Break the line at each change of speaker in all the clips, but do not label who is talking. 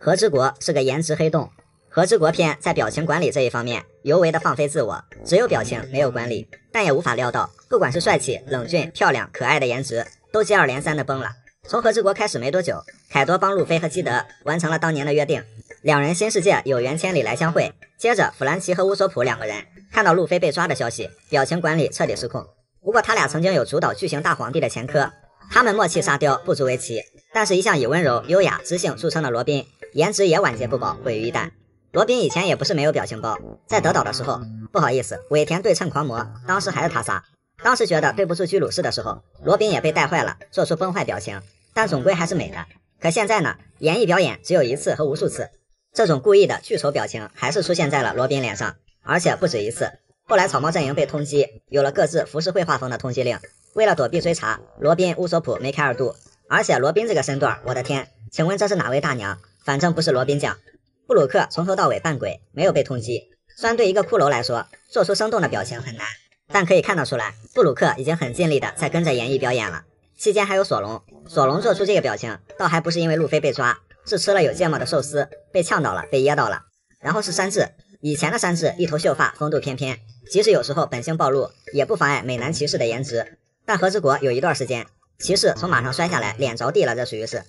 和之国是个颜值黑洞。和之国篇在表情管理这一方面尤为的放飞自我，只有表情没有管理，但也无法料到，不管是帅气、冷峻、漂亮、可爱的颜值，都接二连三的崩了。从和之国开始没多久，凯多帮路飞和基德完成了当年的约定，两人新世界有缘千里来相会。接着，弗兰奇和乌索普两个人看到路飞被抓的消息，表情管理彻底失控。不过他俩曾经有主导巨型大皇帝的前科，他们默契沙雕不足为奇。但是，一向以温柔、优雅、知性著称的罗宾，颜值也晚节不保，毁于一旦。罗宾以前也不是没有表情包，在德岛的时候，不好意思，尾田对称狂魔，当时还是他仨。当时觉得对不住居鲁士的时候，罗宾也被带坏了，做出崩坏表情，但总归还是美的。可现在呢，演绎表演只有一次和无数次，这种故意的巨丑表情还是出现在了罗宾脸上，而且不止一次。后来草帽阵营被通缉，有了各自浮世绘画风的通缉令，为了躲避追查，罗宾、乌索普梅开二度。而且罗宾这个身段，我的天，请问这是哪位大娘？反正不是罗宾酱。布鲁克从头到尾扮鬼，没有被通缉。虽然对一个骷髅来说，做出生动的表情很难，但可以看得出来，布鲁克已经很尽力的在跟着演绎表演了。期间还有索隆，索隆做出这个表情，倒还不是因为路飞被抓，是吃了有芥末的寿司被呛到了，被噎到了。然后是山治，以前的山治一头秀发，风度翩翩，即使有时候本性暴露，也不妨碍美男骑士的颜值。但和之国有一段时间，骑士从马上摔下来，脸着地了，这属于是。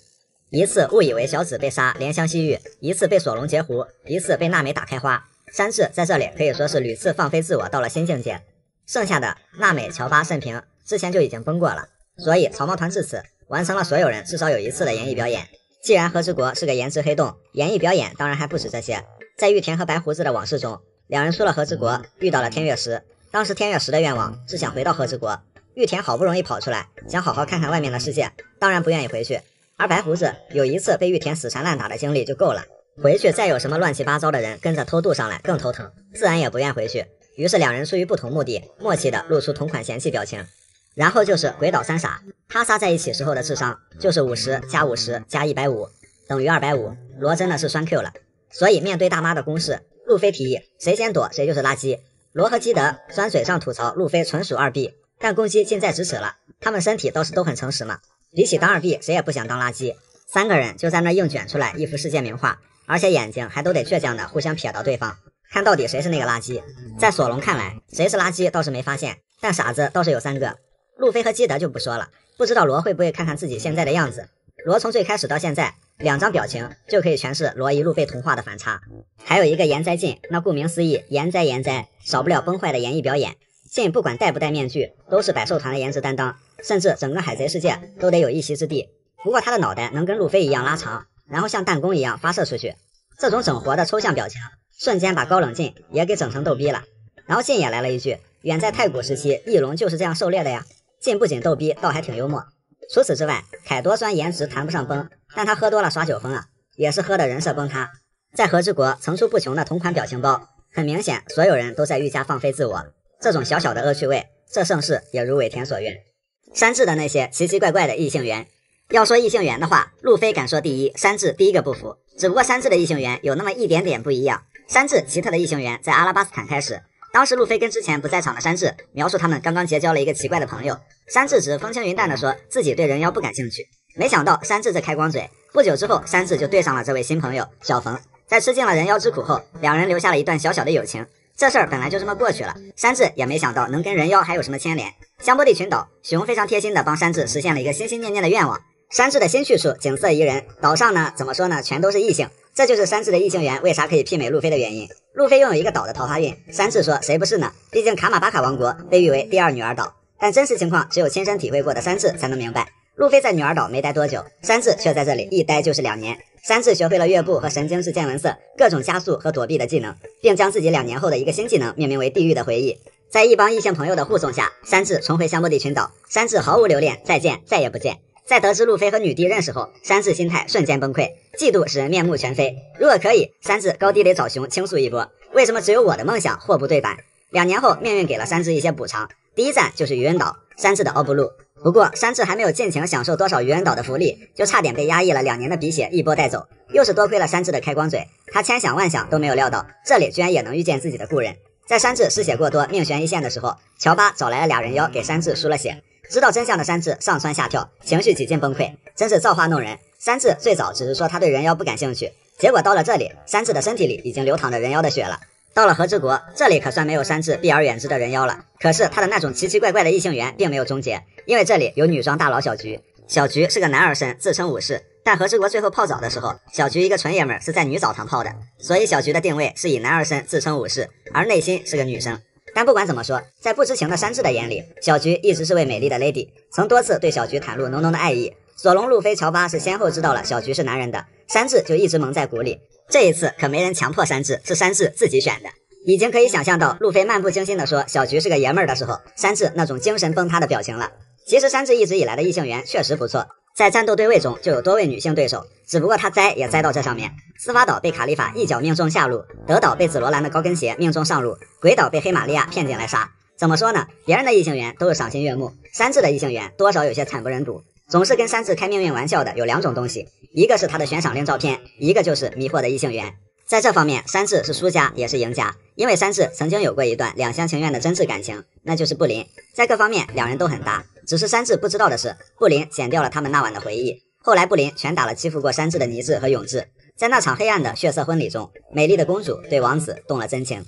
一次误以为小紫被杀，怜香惜玉；一次被索隆截胡；一次被娜美打开花。山治在这里可以说是屡次放飞自我，到了新境界。剩下的娜美、乔巴、慎平之前就已经崩过了，所以草帽团至此完成了所有人至少有一次的演绎表演。既然和之国是个颜值黑洞，演绎表演当然还不止这些。在玉田和白胡子的往事中，两人出了和之国，遇到了天月石。当时天月石的愿望是想回到和之国，玉田好不容易跑出来，想好好看看外面的世界，当然不愿意回去。而白胡子有一次被玉田死缠烂打的经历就够了，回去再有什么乱七八糟的人跟着偷渡上来更头疼，自然也不愿回去。于是两人出于不同目的，默契的露出同款嫌弃表情。然后就是鬼岛三傻，他仨在一起时候的智商就是五十加五十加一百五等于二百五。罗真的是双 Q 了，所以面对大妈的攻势，路飞提议谁先躲谁就是垃圾。罗和基德酸嘴上吐槽路飞纯属二 B，但攻击近在咫尺了，他们身体倒是都很诚实嘛。比起当二 B，谁也不想当垃圾。三个人就在那硬卷出来一幅世界名画，而且眼睛还都得倔强的互相瞥到对方，看到底谁是那个垃圾。在索隆看来，谁是垃圾倒是没发现，但傻子倒是有三个。路飞和基德就不说了，不知道罗会不会看看自己现在的样子。罗从最开始到现在，两张表情就可以诠释罗一路被同化的反差。还有一个颜灾进，那顾名思义，颜哉颜哉，少不了崩坏的演绎表演。进不管戴不戴面具，都是百兽团的颜值担当。甚至整个海贼世界都得有一席之地。不过他的脑袋能跟路飞一样拉长，然后像弹弓一样发射出去。这种整活的抽象表情，瞬间把高冷劲也给整成逗逼了。然后劲也来了一句：“远在太古时期，翼龙就是这样狩猎的呀。”劲不仅逗逼，倒还挺幽默。除此之外，凯多虽然颜值谈不上崩，但他喝多了耍酒疯啊，也是喝的人设崩塌。在和之国层出不穷的同款表情包，很明显所有人都在愈加放飞自我。这种小小的恶趣味，这盛世也如尾田所愿。山治的那些奇奇怪怪的异性缘，要说异性缘的话，路飞敢说第一，山治第一个不服。只不过山治的异性缘有那么一点点不一样。山治奇特的异性缘在阿拉巴斯坦开始，当时路飞跟之前不在场的山治描述他们刚刚结交了一个奇怪的朋友，山治只风轻云淡的说自己对人妖不感兴趣。没想到山治这开光嘴，不久之后山治就对上了这位新朋友小冯，在吃尽了人妖之苦后，两人留下了一段小小的友情。这事儿本来就这么过去了，山治也没想到能跟人妖还有什么牵连。香波地群岛，熊非常贴心的帮山治实现了一个心心念念的愿望。山治的新去处，景色宜人，岛上呢怎么说呢，全都是异性，这就是山治的异性缘为啥可以媲美路飞的原因。路飞拥有一个岛的桃花运，山治说谁不是呢？毕竟卡马巴卡王国被誉为第二女儿岛，但真实情况只有亲身体会过的山治才能明白。路飞在女儿岛没待多久，山治却在这里一待就是两年。山治学会了月步和神经质见闻色各种加速和躲避的技能，并将自己两年后的一个新技能命名为“地狱的回忆”。在一帮异性朋友的护送下，山治重回香波地群岛。山治毫无留恋，再见，再也不见。在得知路飞和女帝认识后，山治心态瞬间崩溃，嫉妒使人面目全非。如果可以，山治高低得找熊倾诉一波：为什么只有我的梦想货不对版？两年后，命运给了山治一些补偿，第一站就是愚人岛，山治的奥布路。不过，山治还没有尽情享受多少愚人岛的福利，就差点被压抑了两年的鼻血一波带走。又是多亏了山治的开光嘴，他千想万想都没有料到，这里居然也能遇见自己的故人。在山治失血过多、命悬一线的时候，乔巴找来了俩人妖给山治输了血。知道真相的山治上蹿下跳，情绪几近崩溃，真是造化弄人。山治最早只是说他对人妖不感兴趣，结果到了这里，山治的身体里已经流淌着人妖的血了。到了和之国，这里可算没有山治避而远之的人妖了。可是他的那种奇奇怪怪的异性缘并没有终结，因为这里有女装大佬小菊。小菊是个男儿身，自称武士。但和之国最后泡澡的时候，小菊一个纯爷们儿是在女澡堂泡的，所以小菊的定位是以男儿身自称武士，而内心是个女生。但不管怎么说，在不知情的山治的眼里，小菊一直是位美丽的 lady，曾多次对小菊袒露浓浓的爱意。索隆、路飞、乔巴是先后知道了小菊是男人的，山治就一直蒙在鼓里。这一次可没人强迫山治，是山治自己选的。已经可以想象到路飞漫不经心地说小菊是个爷们儿的时候，山治那种精神崩塌的表情了。其实山治一直以来的异性缘确实不错，在战斗对位中就有多位女性对手，只不过他栽也栽到这上面。司法岛被卡利法一脚命中下路，德岛被紫罗兰的高跟鞋命中上路，鬼岛被黑玛利亚骗进来杀。怎么说呢？别人的异性缘都是赏心悦目，山治的异性缘多少有些惨不忍睹。总是跟山治开命运玩笑的有两种东西，一个是他的悬赏令照片，一个就是迷惑的异性缘。在这方面，山治是输家也是赢家，因为山治曾经有过一段两厢情愿的真挚感情，那就是布林。在各方面，两人都很搭，只是山治不知道的是，布林剪掉了他们那晚的回忆。后来，布林拳打了欺负过山治的倪治和永志，在那场黑暗的血色婚礼中，美丽的公主对王子动了真情。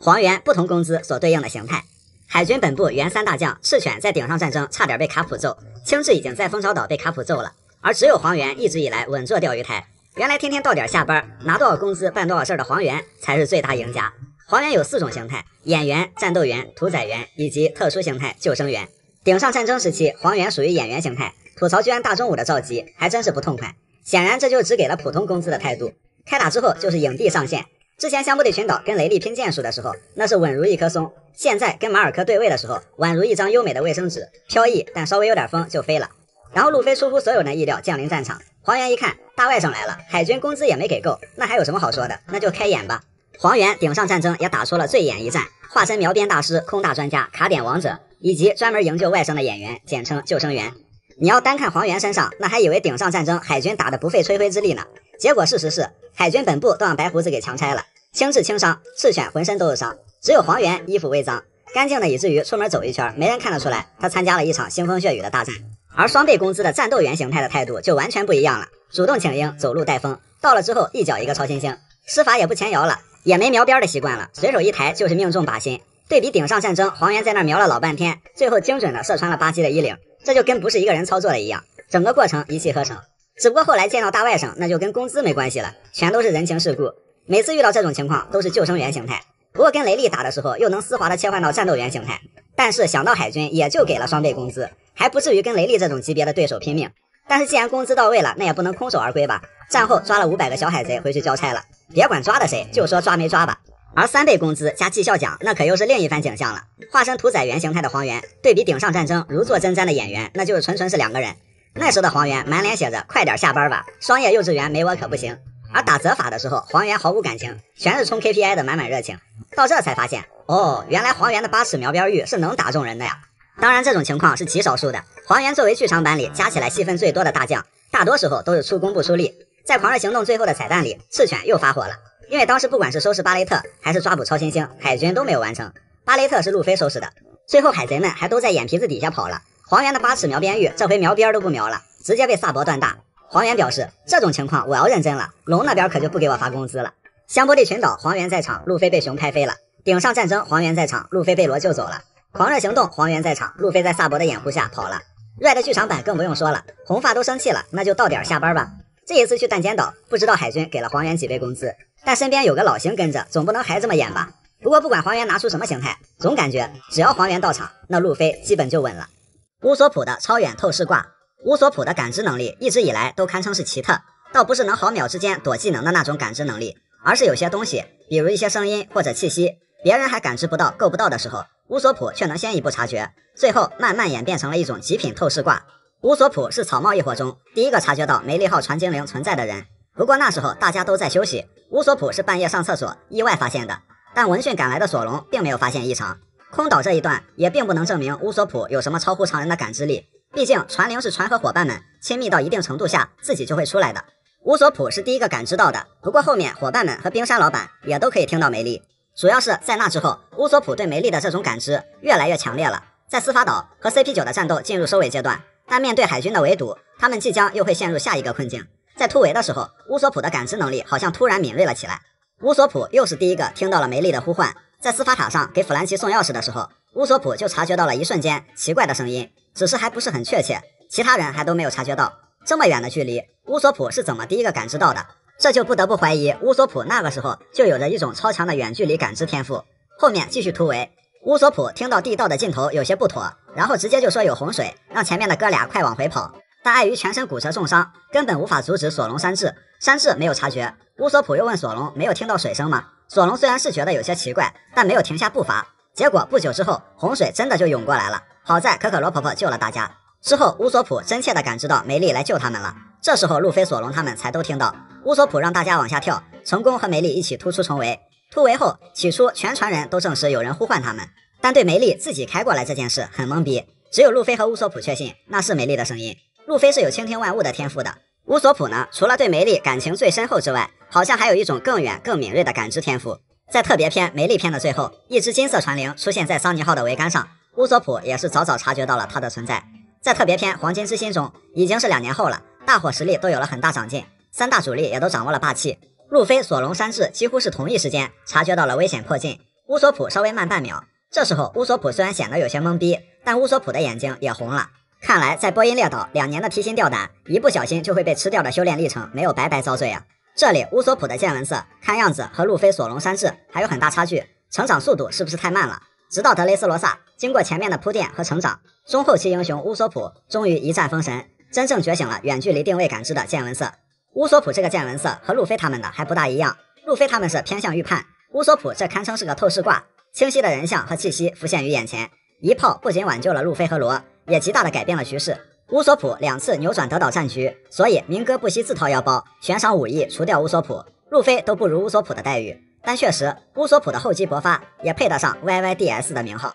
黄猿不同工资所对应的形态。海军本部原三大将赤犬在顶上战争差点被卡普揍，青雉已经在蜂巢岛被卡普揍了，而只有黄猿一直以来稳坐钓鱼台。原来天天到点下班拿多少工资办多少事的黄猿才是最大赢家。黄猿有四种形态：演员、战斗员、屠宰员以及特殊形态救生员。顶上战争时期，黄猿属于演员形态，吐槽居然大中午的召集，还真是不痛快。显然这就只给了普通工资的态度。开打之后就是影帝上线。之前香布地群岛跟雷利拼剑术的时候，那是稳如一棵松；现在跟马尔科对位的时候，宛如一张优美的卫生纸，飘逸，但稍微有点风就飞了。然后路飞出乎所有人的意料降临战场，黄猿一看大外甥来了，海军工资也没给够，那还有什么好说的？那就开演吧。黄猿顶上战争也打出了最演一战，化身描边大师、空大专家、卡点王者，以及专门营救外甥的演员，简称救生员。你要单看黄猿身上，那还以为顶上战争海军打得不费吹灰之力呢。结果事实是，海军本部都让白胡子给强拆了，轻质轻伤，赤犬浑身都是伤，只有黄猿衣服未脏，干净的以至于出门走一圈，没人看得出来他参加了一场腥风血雨的大战。而双倍工资的战斗员形态的态度就完全不一样了，主动请缨，走路带风，到了之后一脚一个超新星，施法也不前摇了，也没瞄边的习惯了，随手一抬就是命中靶心。对比顶上战争，黄猿在那瞄了老半天，最后精准的射穿了巴基的衣领，这就跟不是一个人操作的一样，整个过程一气呵成。只不过后来见到大外甥，那就跟工资没关系了，全都是人情世故。每次遇到这种情况，都是救生员形态。不过跟雷利打的时候，又能丝滑的切换到战斗员形态。但是想到海军，也就给了双倍工资，还不至于跟雷利这种级别的对手拼命。但是既然工资到位了，那也不能空手而归吧？战后抓了五百个小海贼回去交差了，别管抓的谁，就说抓没抓吧。而三倍工资加绩效奖，那可又是另一番景象了。化身屠宰员形态的黄猿，对比顶上战争如坐针毡的演员，那就是纯纯是两个人。那时的黄猿满脸写着“快点下班吧，双叶幼稚园没我可不行”，而打责法的时候，黄猿毫无感情，全是冲 KPI 的满满热情。到这才发现，哦，原来黄猿的八尺瞄边玉是能打中人的呀！当然，这种情况是极少数的。黄猿作为剧场版里加起来戏份最多的大将，大多时候都是出工不出力。在《狂热行动》最后的彩蛋里，赤犬又发火了，因为当时不管是收拾巴雷特，还是抓捕超新星，海军都没有完成。巴雷特是路飞收拾的，最后海贼们还都在眼皮子底下跑了。黄猿的八尺描边玉，这回描边都不描了，直接被萨博断大。黄猿表示，这种情况我要认真了，龙那边可就不给我发工资了。香波地群岛，黄猿在场，路飞被熊拍飞了。顶上战争，黄猿在场，路飞被罗救走了。狂热行动，黄猿在场，路飞在萨博的掩护下跑了。瑞的剧场版更不用说了，红发都生气了，那就到点下班吧。这一次去弹尖岛，不知道海军给了黄猿几倍工资，但身边有个老邢跟着，总不能还这么演吧？不过不管黄猿拿出什么形态，总感觉只要黄猿到场，那路飞基本就稳了。乌索普的超远透视挂，乌索普的感知能力一直以来都堪称是奇特，倒不是能毫秒之间躲技能的那种感知能力，而是有些东西，比如一些声音或者气息，别人还感知不到、够不到的时候，乌索普却能先一步察觉，最后慢慢演变成了一种极品透视挂。乌索普是草帽一伙中第一个察觉到梅利号传精灵存在的人，不过那时候大家都在休息，乌索普是半夜上厕所意外发现的，但闻讯赶来的索隆并没有发现异常。空岛这一段也并不能证明乌索普有什么超乎常人的感知力，毕竟传灵是船和伙伴们亲密到一定程度下自己就会出来的。乌索普是第一个感知到的，不过后面伙伴们和冰山老板也都可以听到梅丽。主要是在那之后，乌索普对梅丽的这种感知越来越强烈了。在司法岛和 CP 九的战斗进入收尾阶段，但面对海军的围堵，他们即将又会陷入下一个困境。在突围的时候，乌索普的感知能力好像突然敏锐了起来。乌索普又是第一个听到了梅丽的呼唤，在司法塔上给弗兰奇送钥匙的时候，乌索普就察觉到了一瞬间奇怪的声音，只是还不是很确切，其他人还都没有察觉到。这么远的距离，乌索普是怎么第一个感知到的？这就不得不怀疑乌索普那个时候就有着一种超强的远距离感知天赋。后面继续突围，乌索普听到地道的尽头有些不妥，然后直接就说有洪水，让前面的哥俩快往回跑。但碍于全身骨折重伤，根本无法阻止索隆山治。山治没有察觉。乌索普又问索隆：“没有听到水声吗？”索隆虽然是觉得有些奇怪，但没有停下步伐。结果不久之后，洪水真的就涌过来了。好在可可罗婆婆救了大家。之后，乌索普真切地感知到梅丽来救他们了。这时候，路飞、索隆他们才都听到。乌索普让大家往下跳，成功和梅丽一起突出重围。突围后，起初全船人都证实有人呼唤他们，但对梅丽自己开过来这件事很懵逼。只有路飞和乌索普确信那是梅丽的声音。路飞是有倾听万物的天赋的，乌索普呢，除了对梅丽感情最深厚之外，好像还有一种更远、更敏锐的感知天赋。在特别篇梅丽篇的最后，一只金色船灵出现在桑尼号的桅杆上，乌索普也是早早察觉到了它的存在。在特别篇黄金之心中，已经是两年后了，大伙实力都有了很大长进，三大主力也都掌握了霸气。路飞、索隆、山治几乎是同一时间察觉到了危险迫近，乌索普稍微慢半秒。这时候乌索普虽然显得有些懵逼，但乌索普的眼睛也红了。看来，在波音列岛两年的提心吊胆，一不小心就会被吃掉的修炼历程，没有白白遭罪啊！这里乌索普的见闻色，看样子和路飞、索隆、山治还有很大差距，成长速度是不是太慢了？直到德雷斯罗萨，经过前面的铺垫和成长，中后期英雄乌索普终于一战封神，真正觉醒了远距离定位感知的见闻色。乌索普这个见闻色和路飞他们的还不大一样，路飞他们是偏向预判，乌索普这堪称是个透视挂，清晰的人像和气息浮现于眼前，一炮不仅挽救了路飞和罗。也极大的改变了局势。乌索普两次扭转德岛战局，所以明哥不惜自掏腰包悬赏五亿除掉乌索普。路飞都不如乌索普的待遇，但确实乌索普的厚积薄发也配得上 YYDS 的名号。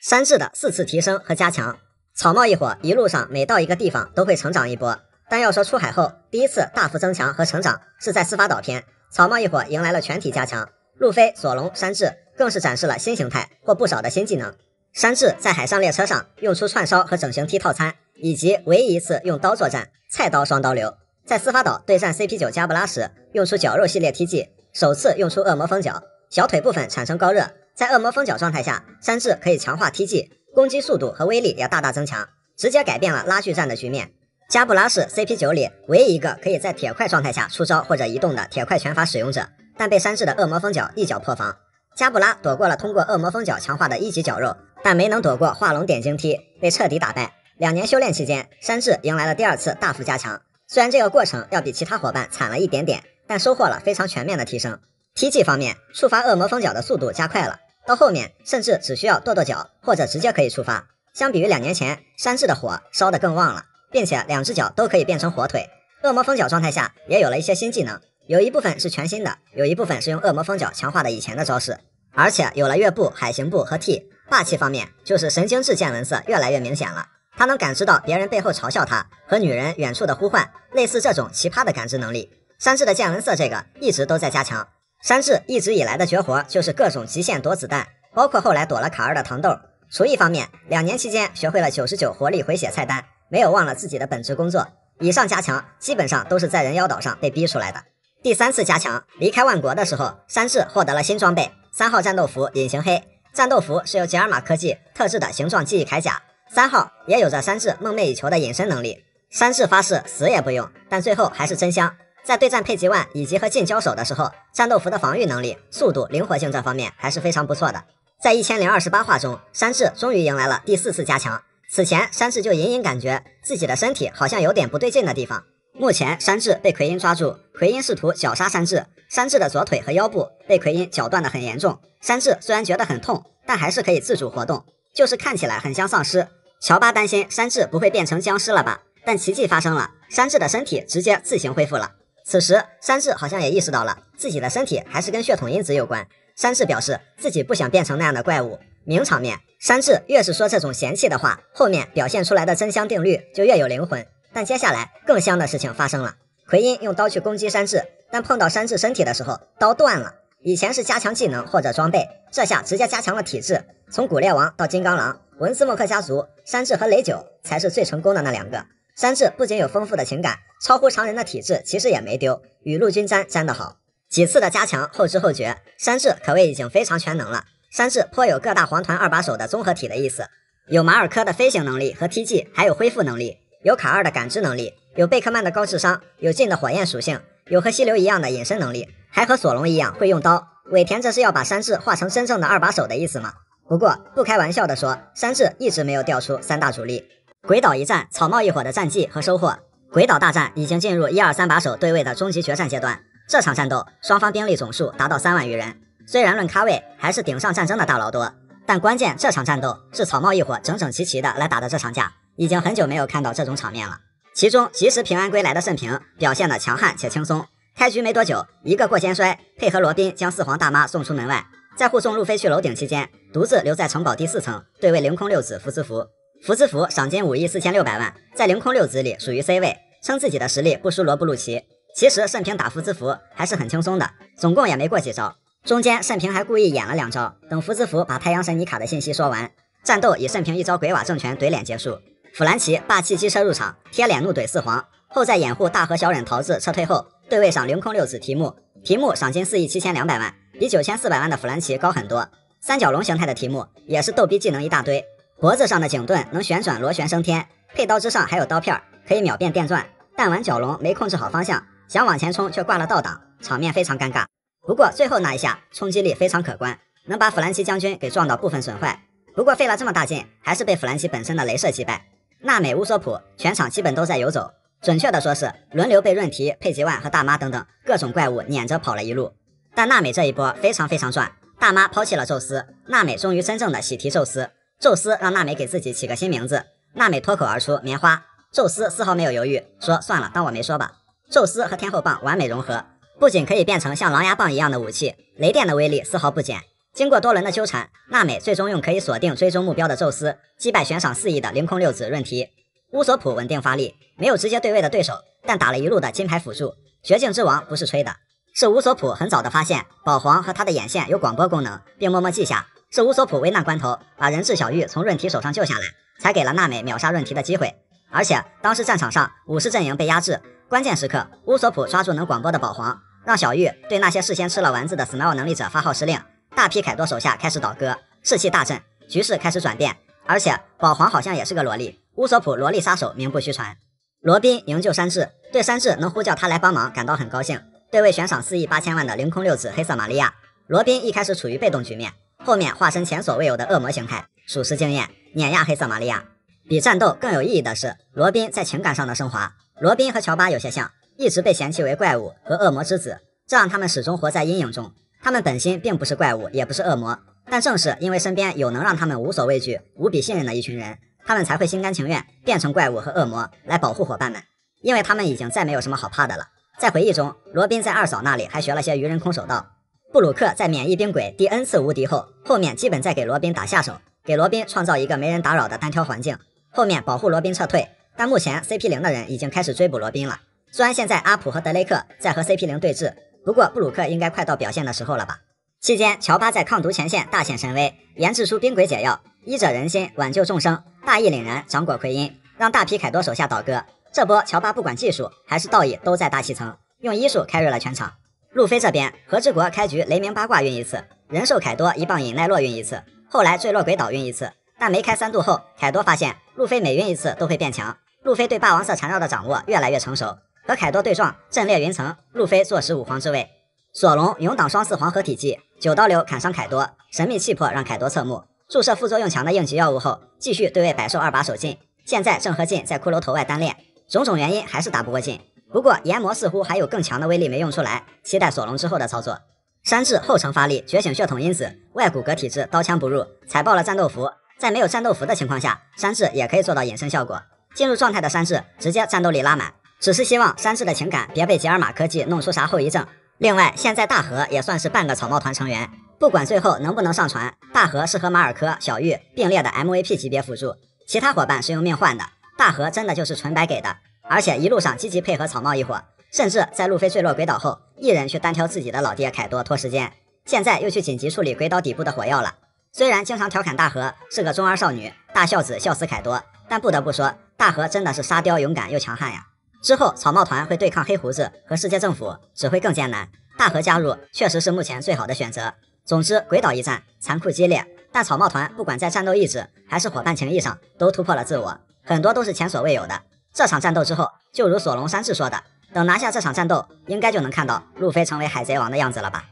山治的四次提升和加强，草帽一伙一路上每到一个地方都会成长一波。但要说出海后第一次大幅增强和成长，是在司法岛篇，草帽一伙迎来了全体加强。路飞、索隆、山治更是展示了新形态或不少的新技能。山治在海上列车上用出串烧和整形梯套餐，以及唯一一次用刀作战，菜刀双刀流。在司法岛对战 CP 九加布拉时，用出绞肉系列 T 技，首次用出恶魔蜂脚，小腿部分产生高热。在恶魔蜂脚状态下，山治可以强化 T 技，攻击速度和威力也大大增强，直接改变了拉锯战的局面。加布拉是 CP 九里唯一一个可以在铁块状态下出招或者移动的铁块拳法使用者，但被山治的恶魔蜂脚一脚破防。加布拉躲过了通过恶魔蜂脚强化的一级绞肉。但没能躲过画龙点睛踢，被彻底打败。两年修炼期间，山治迎来了第二次大幅加强。虽然这个过程要比其他伙伴惨了一点点，但收获了非常全面的提升。踢技方面，触发恶魔蜂脚的速度加快了，到后面甚至只需要跺跺脚，或者直接可以触发。相比于两年前，山治的火烧得更旺了，并且两只脚都可以变成火腿。恶魔蜂脚状态下也有了一些新技能，有一部分是全新的，有一部分是用恶魔蜂脚强化的以前的招式，而且有了月步、海行步和 T。霸气方面，就是神经质见闻色越来越明显了。他能感知到别人背后嘲笑他和女人远处的呼唤，类似这种奇葩的感知能力。山治的见闻色这个一直都在加强。山治一直以来的绝活就是各种极限躲子弹，包括后来躲了卡二的糖豆。厨艺方面，两年期间学会了九十九活力回血菜单，没有忘了自己的本职工作。以上加强基本上都是在人妖岛上被逼出来的。第三次加强，离开万国的时候，山治获得了新装备三号战斗服隐形黑。战斗服是由杰尔玛科技特制的形状记忆铠甲，三号也有着山治梦寐以求的隐身能力。山治发誓死也不用，但最后还是真香。在对战佩吉万以及和烬交手的时候，战斗服的防御能力、速度、灵活性这方面还是非常不错的。在一千零二十八话中，山治终于迎来了第四次加强。此前山治就隐隐感觉自己的身体好像有点不对劲的地方。目前山治被奎因抓住，奎因试图绞杀山治，山治的左腿和腰部被奎因绞断的很严重。山治虽然觉得很痛，但还是可以自主活动，就是看起来很像丧尸。乔巴担心山治不会变成僵尸了吧？但奇迹发生了，山治的身体直接自行恢复了。此时，山治好像也意识到了自己的身体还是跟血统因子有关。山治表示自己不想变成那样的怪物。名场面，山治越是说这种嫌弃的话，后面表现出来的真香定律就越有灵魂。但接下来更香的事情发生了，奎因用刀去攻击山治，但碰到山治身体的时候，刀断了。以前是加强技能或者装备，这下直接加强了体质。从古猎王到金刚狼，文斯莫克家族，山治和雷九才是最成功的那两个。山治不仅有丰富的情感，超乎常人的体质其实也没丢，与陆军沾，沾得好。几次的加强后知后觉，山治可谓已经非常全能了。山治颇有各大黄团二把手的综合体的意思，有马尔科的飞行能力和踢技，还有恢复能力；有卡二的感知能力，有贝克曼的高智商，有劲的火焰属性，有和溪流一样的隐身能力，还和索隆一样会用刀。尾田这是要把山治化成真正的二把手的意思吗？不过不开玩笑的说，山治一直没有调出三大主力。鬼岛一战，草帽一伙的战绩和收获。鬼岛大战已经进入一二三把手对位的终极决战阶段。这场战斗，双方兵力总数达到三万余人。虽然论咖位还是顶上战争的大佬多，但关键这场战斗是草帽一伙整整齐齐的来打的这场架，已经很久没有看到这种场面了。其中及时平安归来的盛平表现的强悍且轻松。开局没多久，一个过肩摔，配合罗宾将四皇大妈送出门外，在护送路飞去楼顶期间，独自留在城堡第四层对位凌空六子福兹福。福兹福赏金五亿四千六百万，在凌空六子里属于 C 位。称自己的实力不输罗布路奇，其实慎平打福兹福还是很轻松的，总共也没过几招。中间慎平还故意演了两招，等福兹福把太阳神尼卡的信息说完，战斗以慎平一招鬼瓦正拳怼脸结束。弗兰奇霸气机车入场，贴脸怒怼四皇，后再掩护大和小忍逃至撤退后，对位上凌空六子提木，提木赏金四亿七千两百万，比九千四百万的弗兰奇高很多。三角龙形态的提木也是逗逼技能一大堆，脖子上的警盾能旋转螺旋升天，佩刀之上还有刀片，可以秒变电钻。弹丸角龙没控制好方向，想往前冲却挂了倒挡，场面非常尴尬。不过最后那一下冲击力非常可观，能把弗兰奇将军给撞到部分损坏。不过费了这么大劲，还是被弗兰奇本身的镭射击败。娜美、乌索普全场基本都在游走，准确的说是轮流被润提、佩吉万和大妈等等各种怪物撵着跑了一路。但娜美这一波非常非常赚，大妈抛弃了宙斯，娜美终于真正的喜提宙斯。宙斯让娜美给自己起个新名字，娜美脱口而出棉花。宙斯丝毫没有犹豫，说：“算了，当我没说吧。”宙斯和天后棒完美融合，不仅可以变成像狼牙棒一样的武器，雷电的威力丝毫不减。经过多轮的纠缠，娜美最终用可以锁定追踪目标的宙斯击败悬赏四亿的凌空六子润提。乌索普稳定发力，没有直接对位的对手，但打了一路的金牌辅助。绝境之王不是吹的，是乌索普很早的发现宝皇和他的眼线有广播功能，并默默记下。是乌索普危难关头把人质小玉从润提手上救下来，才给了娜美秒杀润提的机会。而且当时战场上武士阵营被压制，关键时刻乌索普抓住能广播的宝皇，让小玉对那些事先吃了丸子的 smell 能力者发号施令，大批凯多手下开始倒戈，士气大振，局势开始转变。而且宝皇好像也是个萝莉，乌索普萝莉杀手名不虚传。罗宾营救山治，对山治能呼叫他来帮忙感到很高兴。对位悬赏四亿八千万的凌空六子黑色玛利亚，罗宾一开始处于被动局面，后面化身前所未有的恶魔形态，属实惊艳，碾压黑色玛利亚。比战斗更有意义的是罗宾在情感上的升华。罗宾和乔巴有些像，一直被嫌弃为怪物和恶魔之子，这让他们始终活在阴影中。他们本心并不是怪物，也不是恶魔，但正是因为身边有能让他们无所畏惧、无比信任的一群人，他们才会心甘情愿变成怪物和恶魔来保护伙伴们。因为他们已经再没有什么好怕的了。在回忆中，罗宾在二嫂那里还学了些愚人空手道。布鲁克在免疫冰鬼第 N 次无敌后，后面基本在给罗宾打下手，给罗宾创造一个没人打扰的单挑环境。后面保护罗宾撤退，但目前 CP 零的人已经开始追捕罗宾了。虽然现在阿普和德雷克在和 CP 零对峙，不过布鲁克应该快到表现的时候了吧？期间，乔巴在抗毒前线大显神威，研制出冰鬼解药，医者仁心，挽救众生，大义凛然，掌果奎因，让大批凯多手下倒戈。这波乔巴不管技术还是道义都在大气层，用医术开瑞了全场。路飞这边，和之国开局雷鸣八卦运一次，人兽凯多一棒引奈落运一次，后来坠落鬼岛运一次。但没开三度后，凯多发现路飞每晕一次都会变强。路飞对霸王色缠绕的掌握越来越成熟，和凯多对撞，阵列云层，路飞坐实五皇之位。索隆勇挡双四皇合体技，九刀流砍伤凯多，神秘气魄让凯多侧目。注射副作用强的应急药物后，继续对位百兽二把手劲。现在正和劲在骷髅头外单练，种种原因还是打不过劲。不过炎魔似乎还有更强的威力没用出来，期待索隆之后的操作。山治后程发力，觉醒血统因子，外骨骼体质，刀枪不入，踩爆了战斗服。在没有战斗服的情况下，山治也可以做到隐身效果。进入状态的山治直接战斗力拉满，只是希望山治的情感别被吉尔玛科技弄出啥后遗症。另外，现在大河也算是半个草帽团成员，不管最后能不能上船，大河是和马尔科、小玉并列的 MVP 级别辅助，其他伙伴是用命换的，大河真的就是纯白给的。而且一路上积极配合草帽一伙，甚至在路飞坠落鬼岛后，一人去单挑自己的老爹凯多拖时间，现在又去紧急处理鬼岛底部的火药了。虽然经常调侃大河是个中二少女，大孝子笑死凯多，但不得不说，大河真的是沙雕勇敢又强悍呀。之后草帽团会对抗黑胡子和世界政府，只会更艰难。大和加入确实是目前最好的选择。总之，鬼岛一战残酷激烈，但草帽团不管在战斗意志还是伙伴情谊上都突破了自我，很多都是前所未有的。这场战斗之后，就如索隆山治说的，等拿下这场战斗，应该就能看到路飞成为海贼王的样子了吧？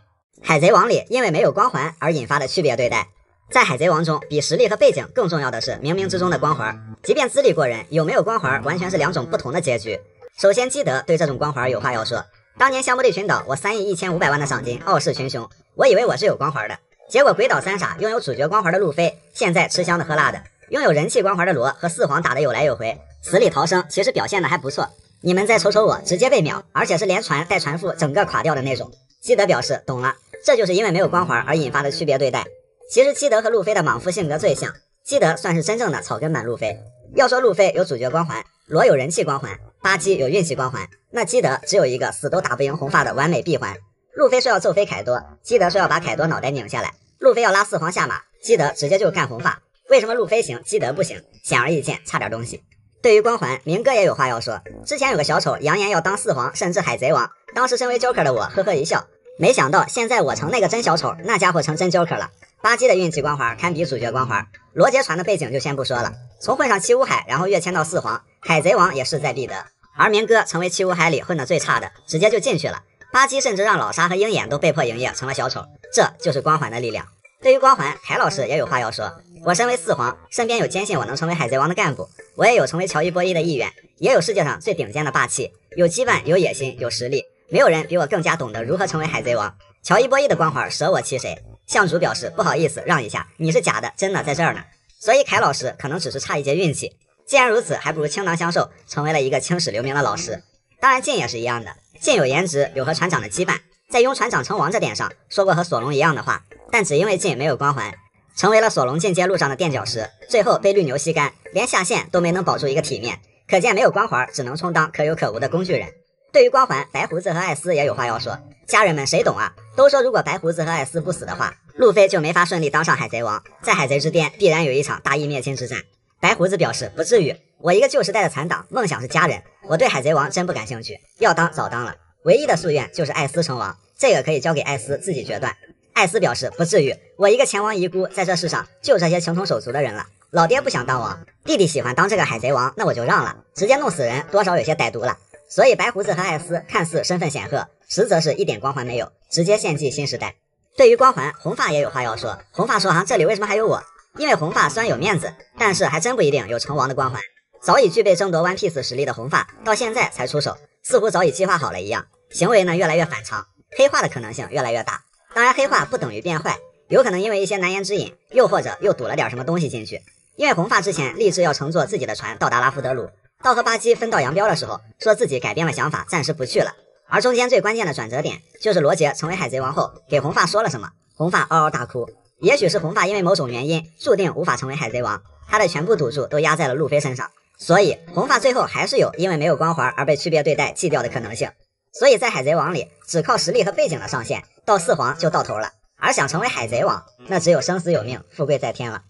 海贼王里因为没有光环而引发的区别对待。在海贼王中，比实力和背景更重要的是冥冥之中的光环。即便资历过人，有没有光环完全是两种不同的结局。首先，基德对这种光环有话要说。当年香波利群岛，我三亿一千五百万的赏金，傲视群雄，我以为我是有光环的。结果鬼岛三傻拥有主角光环的路飞，现在吃香的喝辣的；拥有人气光环的罗和四皇打得有来有回，死里逃生，其实表现的还不错。你们再瞅瞅我，直接被秒，而且是连船带船副整个垮掉的那种。基德表示懂了，这就是因为没有光环而引发的区别对待。其实基德和路飞的莽夫性格最像，基德算是真正的草根版路飞。要说路飞有主角光环，罗有人气光环，巴基有运气光环，那基德只有一个死都打不赢红发的完美闭环。路飞说要揍飞凯多，基德说要把凯多脑袋拧下来。路飞要拉四皇下马，基德直接就干红发。为什么路飞行，基德不行？显而易见，差点东西。对于光环，明哥也有话要说。之前有个小丑扬言要当四皇，甚至海贼王，当时身为 Joker 的我呵呵一笑。没想到现在我成那个真小丑，那家伙成真 Joker 了。巴基的运气光环堪比主角光环，罗杰传的背景就先不说了，从混上七武海，然后跃迁到四皇，海贼王也势在必得。而明哥成为七武海里混的最差的，直接就进去了。巴基甚至让老沙和鹰眼都被迫营业，成了小丑，这就是光环的力量。对于光环，凯老师也有话要说。我身为四皇，身边有坚信我能成为海贼王的干部，我也有成为乔伊波伊的意愿，也有世界上最顶尖的霸气，有羁绊，有野心，有实力。没有人比我更加懂得如何成为海贼王。乔伊波伊的光环舍我其谁？向主表示不好意思，让一下，你是假的，真的在这儿呢。所以凯老师可能只是差一截运气。既然如此，还不如倾囊相授，成为了一个青史留名的老师。当然，晋也是一样的，晋有颜值，有和船长的羁绊，在拥船长成王这点上说过和索隆一样的话，但只因为晋没有光环，成为了索隆进阶路上的垫脚石，最后被绿牛吸干，连下线都没能保住一个体面。可见没有光环，只能充当可有可无的工具人。对于光环，白胡子和艾斯也有话要说。家人们，谁懂啊？都说如果白胡子和艾斯不死的话，路飞就没法顺利当上海贼王，在海贼之巅必然有一场大义灭亲之战。白胡子表示不至于，我一个旧时代的残党，梦想是家人，我对海贼王真不感兴趣，要当早当了。唯一的夙愿就是艾斯成王，这个可以交给艾斯自己决断。艾斯表示不至于，我一个前王遗孤，在这世上就这些情同手足的人了。老爹不想当王，弟弟喜欢当这个海贼王，那我就让了，直接弄死人，多少有些歹毒了。所以白胡子和艾斯看似身份显赫，实则是一点光环没有，直接献祭新时代。对于光环，红发也有话要说。红发说：“啊，这里为什么还有我？因为红发虽然有面子，但是还真不一定有成王的光环。早已具备争夺 One Piece 实力的红发，到现在才出手，似乎早已计划好了一样，行为呢越来越反常，黑化的可能性越来越大。当然，黑化不等于变坏，有可能因为一些难言之隐，又或者又堵了点什么东西进去。因为红发之前立志要乘坐自己的船到达拉夫德鲁。”到和巴基分道扬镳的时候，说自己改变了想法，暂时不去了。而中间最关键的转折点，就是罗杰成为海贼王后，给红发说了什么，红发嗷嗷大哭。也许是红发因为某种原因，注定无法成为海贼王，他的全部赌注都压在了路飞身上，所以红发最后还是有因为没有光环而被区别对待、弃掉的可能性。所以在海贼王里，只靠实力和背景的上限，到四皇就到头了。而想成为海贼王，那只有生死有命，富贵在天了。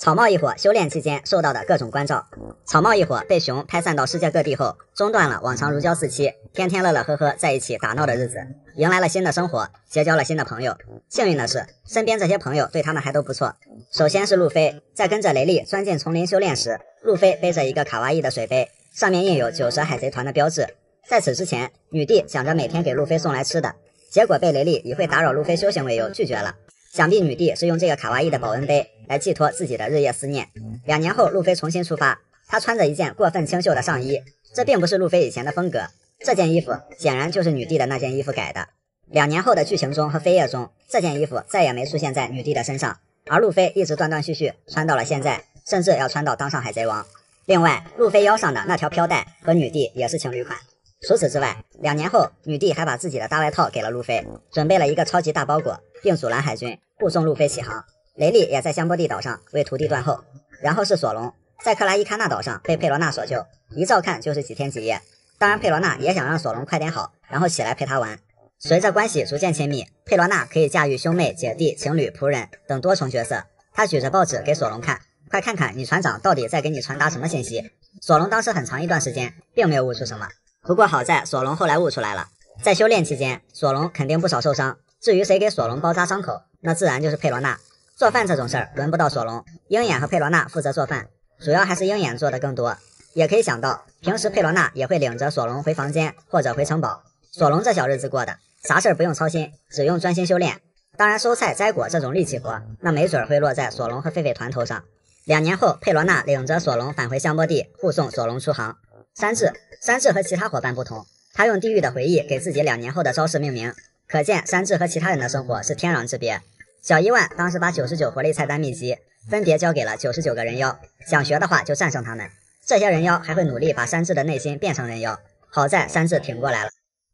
草帽一伙修炼期间受到的各种关照。草帽一伙被熊拍散到世界各地后，中断了往常如胶似漆、天天乐乐呵呵在一起打闹的日子，迎来了新的生活，结交了新的朋友。幸运的是，身边这些朋友对他们还都不错。首先是路飞，在跟着雷利钻进丛林修炼时，路飞背着一个卡哇伊的水杯，上面印有九蛇海贼团的标志。在此之前，女帝想着每天给路飞送来吃的，结果被雷利以会打扰路飞修行为由拒绝了。想必女帝是用这个卡哇伊的保温杯来寄托自己的日夜思念。两年后，路飞重新出发，他穿着一件过分清秀的上衣，这并不是路飞以前的风格。这件衣服显然就是女帝的那件衣服改的。两年后的剧情中和飞页中，这件衣服再也没出现在女帝的身上，而路飞一直断断续续穿到了现在，甚至要穿到当上海贼王。另外，路飞腰上的那条飘带和女帝也是情侣款。除此之外，两年后，女帝还把自己的大外套给了路飞，准备了一个超级大包裹。并阻拦海军护送路飞起航，雷利也在香波地岛上为徒弟断后。然后是索隆，在克拉伊喀纳岛上被佩罗娜所救，一照看就是几天几夜。当然，佩罗娜也想让索隆快点好，然后起来陪他玩。随着关系逐渐亲密，佩罗娜可以驾驭兄妹、姐弟、情侣、仆人等多重角色。他举着报纸给索隆看，快看看你船长到底在给你传达什么信息。索隆当时很长一段时间并没有悟出什么。不过好在索隆后来悟出来了，在修炼期间，索隆肯定不少受伤。至于谁给索隆包扎伤口，那自然就是佩罗娜。做饭这种事儿轮不到索隆，鹰眼和佩罗娜负责做饭，主要还是鹰眼做的更多。也可以想到，平时佩罗娜也会领着索隆回房间或者回城堡。索隆这小日子过的，啥事儿不用操心，只用专心修炼。当然，收菜摘果这种力气活，那没准会落在索隆和狒狒团头上。两年后，佩罗娜领着索隆返回香波地，护送索隆出航。山治，山治和其他伙伴不同，他用地狱的回忆给自己两年后的招式命名，可见山治和其他人的生活是天壤之别。小伊万当时把九十九活力菜单秘籍分别交给了九十九个人妖，想学的话就战胜他们。这些人妖还会努力把山治的内心变成人妖。好在山治挺过来了。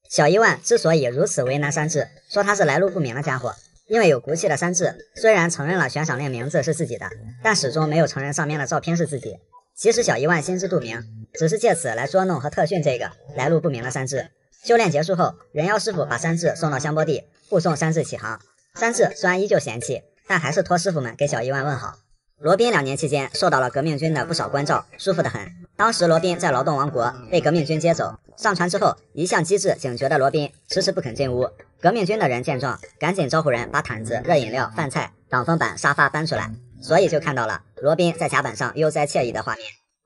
小伊万之所以如此为难山治，说他是来路不明的家伙。因为有骨气的山治虽然承认了悬赏令名字是自己的，但始终没有承认上面的照片是自己。其实小伊万心知肚明，只是借此来捉弄和特训这个来路不明的山治。修炼结束后，人妖师傅把山治送到香波地，护送山治起航。山治虽然依旧嫌弃，但还是托师傅们给小伊万问好。罗宾两年期间受到了革命军的不少关照，舒服得很。当时罗宾在劳动王国被革命军接走，上船之后，一向机智警觉的罗宾迟迟不肯进屋。革命军的人见状，赶紧招呼人把毯子、热饮料、饭菜、挡风板、沙发搬出来，所以就看到了罗宾在甲板上悠哉惬意的画面。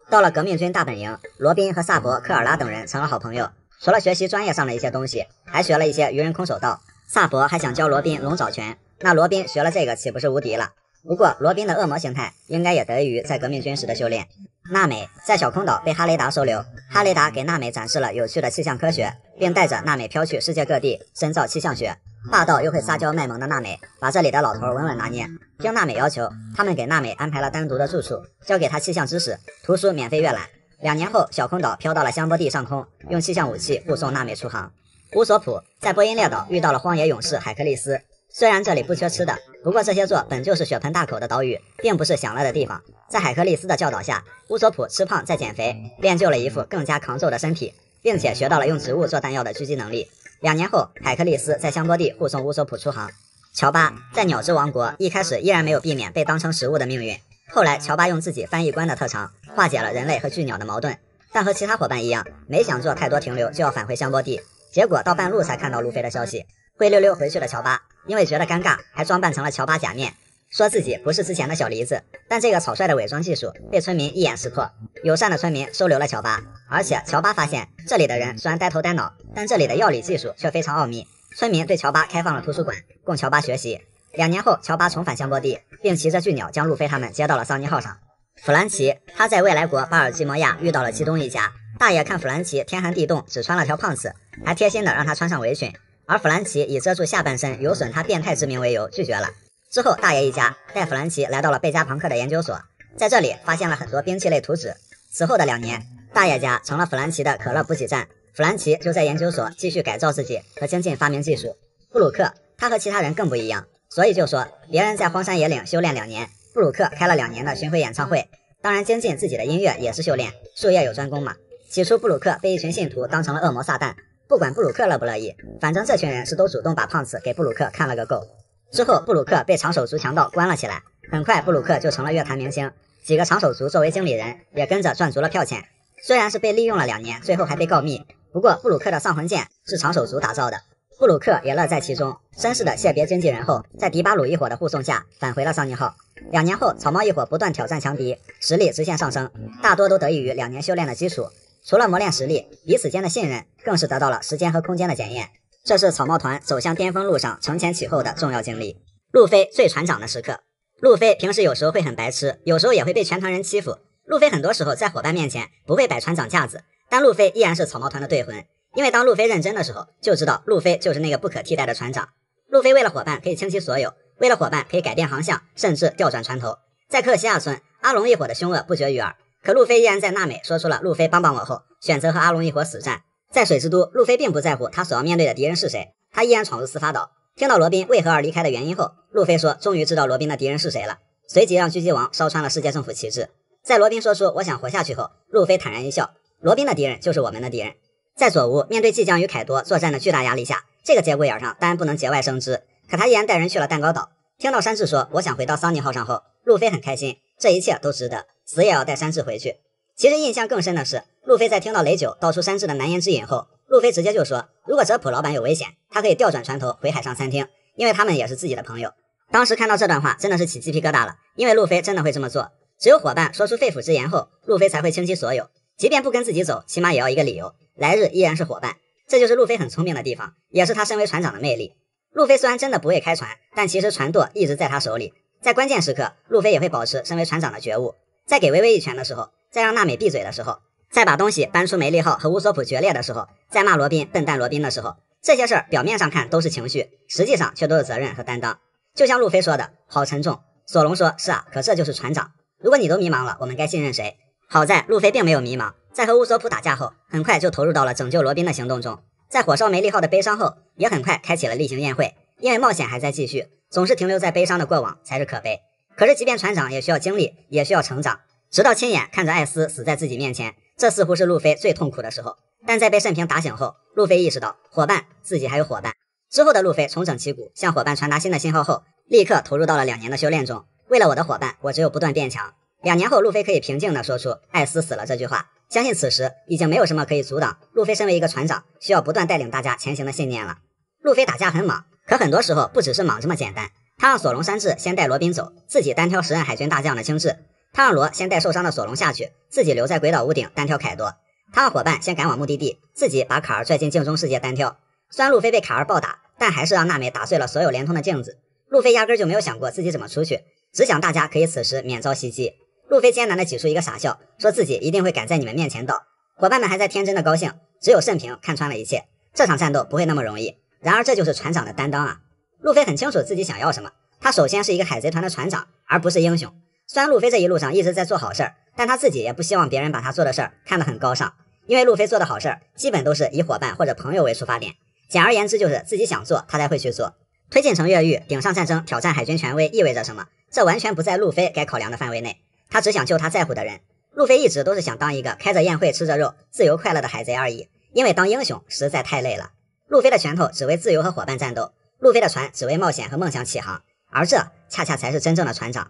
到了革命军大本营，罗宾和萨博、科尔拉等人成了好朋友。除了学习专业上的一些东西，还学了一些鱼人空手道。萨博还想教罗宾龙爪拳，那罗宾学了这个岂不是无敌了？不过罗宾的恶魔形态应该也得益于在革命军时的修炼。娜美在小空岛被哈雷达收留，哈雷达给娜美展示了有趣的气象科学，并带着娜美飘去世界各地深造气象学。霸道又会撒娇卖萌的娜美把这里的老头稳稳拿捏。听娜美要求，他们给娜美安排了单独的住处，教给她气象知识，图书免费阅览。两年后，小空岛飘到了香波地上空，用气象武器护送娜美出航。乌索普在波音列岛遇到了荒野勇士海克力斯。虽然这里不缺吃的，不过这些座本就是血盆大口的岛屿，并不是享乐的地方。在海克力斯的教导下，乌索普吃胖再减肥，练就了一副更加抗揍的身体，并且学到了用植物做弹药的狙击能力。两年后，海克力斯在香波地护送乌索普出航。乔巴在鸟之王国一开始依然没有避免被当成食物的命运，后来乔巴用自己翻译官的特长化解了人类和巨鸟的矛盾，但和其他伙伴一样，没想做太多停留就要返回香波地，结果到半路才看到路飞的消息。灰溜溜回去了乔巴。因为觉得尴尬，还装扮成了乔巴假面，说自己不是之前的小梨子。但这个草率的伪装技术被村民一眼识破，友善的村民收留了乔巴。而且乔巴发现这里的人虽然呆头呆脑，但这里的药理技术却非常奥秘。村民对乔巴开放了图书馆，供乔巴学习。两年后，乔巴重返香波地，并骑着巨鸟将路飞他们接到了桑尼号上。弗兰奇他在未来国巴尔基摩亚遇到了基东一家大爷，看弗兰奇天寒地冻，只穿了条胖子，还贴心的让他穿上围裙。而弗兰奇以遮住下半身有损他变态之名为由拒绝了。之后，大爷一家带弗兰奇来到了贝加庞克的研究所，在这里发现了很多兵器类图纸。此后的两年，大爷家成了弗兰奇的可乐补给站。弗兰奇就在研究所继续改造自己和精进发明技术。布鲁克他和其他人更不一样，所以就说别人在荒山野岭修炼两年，布鲁克开了两年的巡回演唱会。当然，精进自己的音乐也是修炼，术业有专攻嘛。起初，布鲁克被一群信徒当成了恶魔撒旦。不管布鲁克乐不乐意，反正这群人是都主动把胖子给布鲁克看了个够。之后，布鲁克被长手族强盗关了起来。很快，布鲁克就成了乐坛明星，几个长手族作为经理人，也跟着赚足了票钱。虽然是被利用了两年，最后还被告密，不过布鲁克的丧魂剑是长手族打造的，布鲁克也乐在其中。绅士的谢别经纪人后，在迪巴鲁一伙的护送下返回了桑尼号。两年后，草帽一伙不断挑战强敌，实力直线上升，大多都得益于两年修炼的基础。除了磨练实力，彼此间的信任更是得到了时间和空间的检验。这是草帽团走向巅峰路上承前启后的重要经历。路飞最船长的时刻，路飞平时有时候会很白痴，有时候也会被全团人欺负。路飞很多时候在伙伴面前不会摆船长架子，但路飞依然是草帽团的队魂。因为当路飞认真的时候，就知道路飞就是那个不可替代的船长。路飞为了伙伴可以倾其所有，为了伙伴可以改变航向，甚至调转船头。在克西亚村，阿龙一伙的凶恶不绝于耳。可路飞依然在娜美说出了“路飞帮帮我”后，选择和阿龙一伙死战。在水之都，路飞并不在乎他所要面对的敌人是谁，他依然闯入司法岛。听到罗宾为何而离开的原因后，路飞说：“终于知道罗宾的敌人是谁了。”随即让狙击王烧穿了世界政府旗帜。在罗宾说出“我想活下去”后，路飞坦然一笑：“罗宾的敌人就是我们的敌人。”在左屋面对即将与凯多作战的巨大压力下，这个节骨眼上当然不能节外生枝。可他依然带人去了蛋糕岛。听到山治说：“我想回到桑尼号上”后，路飞很开心，这一切都值得。死也要带山治回去。其实印象更深的是，路。飞在听到雷九道出山治的难言之隐后，路飞直接就说：“如果哲普老板有危险，他可以调转船头回海上餐厅，因为他们也是自己的朋友。”当时看到这段话，真的是起鸡皮疙瘩了，因为路飞真的会这么做。只有伙伴说出肺腑之言后，路飞才会倾其所有，即便不跟自己走，起码也要一个理由。来日依然是伙伴，这就是路飞很聪明的地方，也是他身为船长的魅力。路飞虽然真的不会开船，但其实船舵一直在他手里，在关键时刻，路飞也会保持身为船长的觉悟。在给微微一拳的时候，在让娜美闭嘴的时候，在把东西搬出梅利号和乌索普决裂的时候，在骂罗宾笨蛋罗宾的时候，这些事儿表面上看都是情绪，实际上却都是责任和担当。就像路飞说的，好沉重。索隆说：“是啊，可这就是船长。如果你都迷茫了，我们该信任谁？”好在路飞并没有迷茫，在和乌索普打架后，很快就投入到了拯救罗宾的行动中。在火烧梅利号的悲伤后，也很快开启了例行宴会。因为冒险还在继续，总是停留在悲伤的过往才是可悲。可是，即便船长也需要经历，也需要成长，直到亲眼看着艾斯死在自己面前，这似乎是路飞最痛苦的时候。但在被慎平打醒后，路飞意识到伙伴自己还有伙伴。之后的路飞重整旗鼓，向伙伴传达新的信号后，立刻投入到了两年的修炼中。为了我的伙伴，我只有不断变强。两年后，路飞可以平静地说出“艾斯死了”这句话，相信此时已经没有什么可以阻挡路飞身为一个船长需要不断带领大家前行的信念了。路飞打架很莽，可很多时候不只是莽这么简单。他让索隆山治先带罗宾走，自己单挑时任海军大将的青雉；他让罗先带受伤的索隆下去，自己留在鬼岛屋顶单挑凯多；他让伙伴先赶往目的地，自己把卡尔拽进镜中世界单挑。虽然路飞被卡尔暴打，但还是让娜美打碎了所有连通的镜子。路飞压根就没有想过自己怎么出去，只想大家可以此时免遭袭击。路飞艰难地挤出一个傻笑，说自己一定会赶在你们面前到。伙伴们还在天真的高兴，只有慎平看穿了一切。这场战斗不会那么容易。然而这就是船长的担当啊！路飞很清楚自己想要什么。他首先是一个海贼团的船长，而不是英雄。虽然路飞这一路上一直在做好事儿，但他自己也不希望别人把他做的事儿看得很高尚。因为路飞做的好事儿，基本都是以伙伴或者朋友为出发点。简而言之，就是自己想做，他才会去做。推进城越狱、顶上战争、挑战海军权威，意味着什么？这完全不在路飞该考量的范围内。他只想救他在乎的人。路飞一直都是想当一个开着宴会、吃着肉、自由快乐的海贼而已。因为当英雄实在太累了。路飞的拳头只为自由和伙伴战斗，路飞的船只为冒险和梦想起航，而这恰恰才是真正的船长。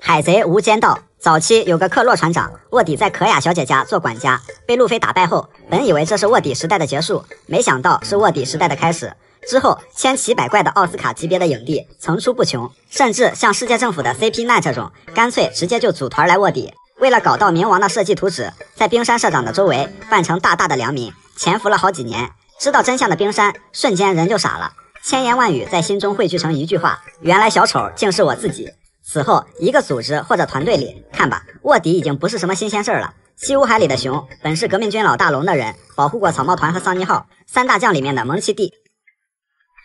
海贼无间道早期有个克洛船长卧底在可雅小姐家做管家，被路飞打败后，本以为这是卧底时代的结束，没想到是卧底时代的开始。之后千奇百怪的奥斯卡级别的影帝层出不穷，甚至像世界政府的 CP 奈这种，干脆直接就组团来卧底。为了搞到冥王的设计图纸，在冰山社长的周围扮成大大的良民，潜伏了好几年。知道真相的冰山瞬间人就傻了，千言万语在心中汇聚成一句话：原来小丑竟是我自己。此后，一个组织或者团队里，看吧，卧底已经不是什么新鲜事儿了。西乌海里的熊本是革命军老大龙的人，保护过草帽团和桑尼号三大将里面的蒙奇蒂，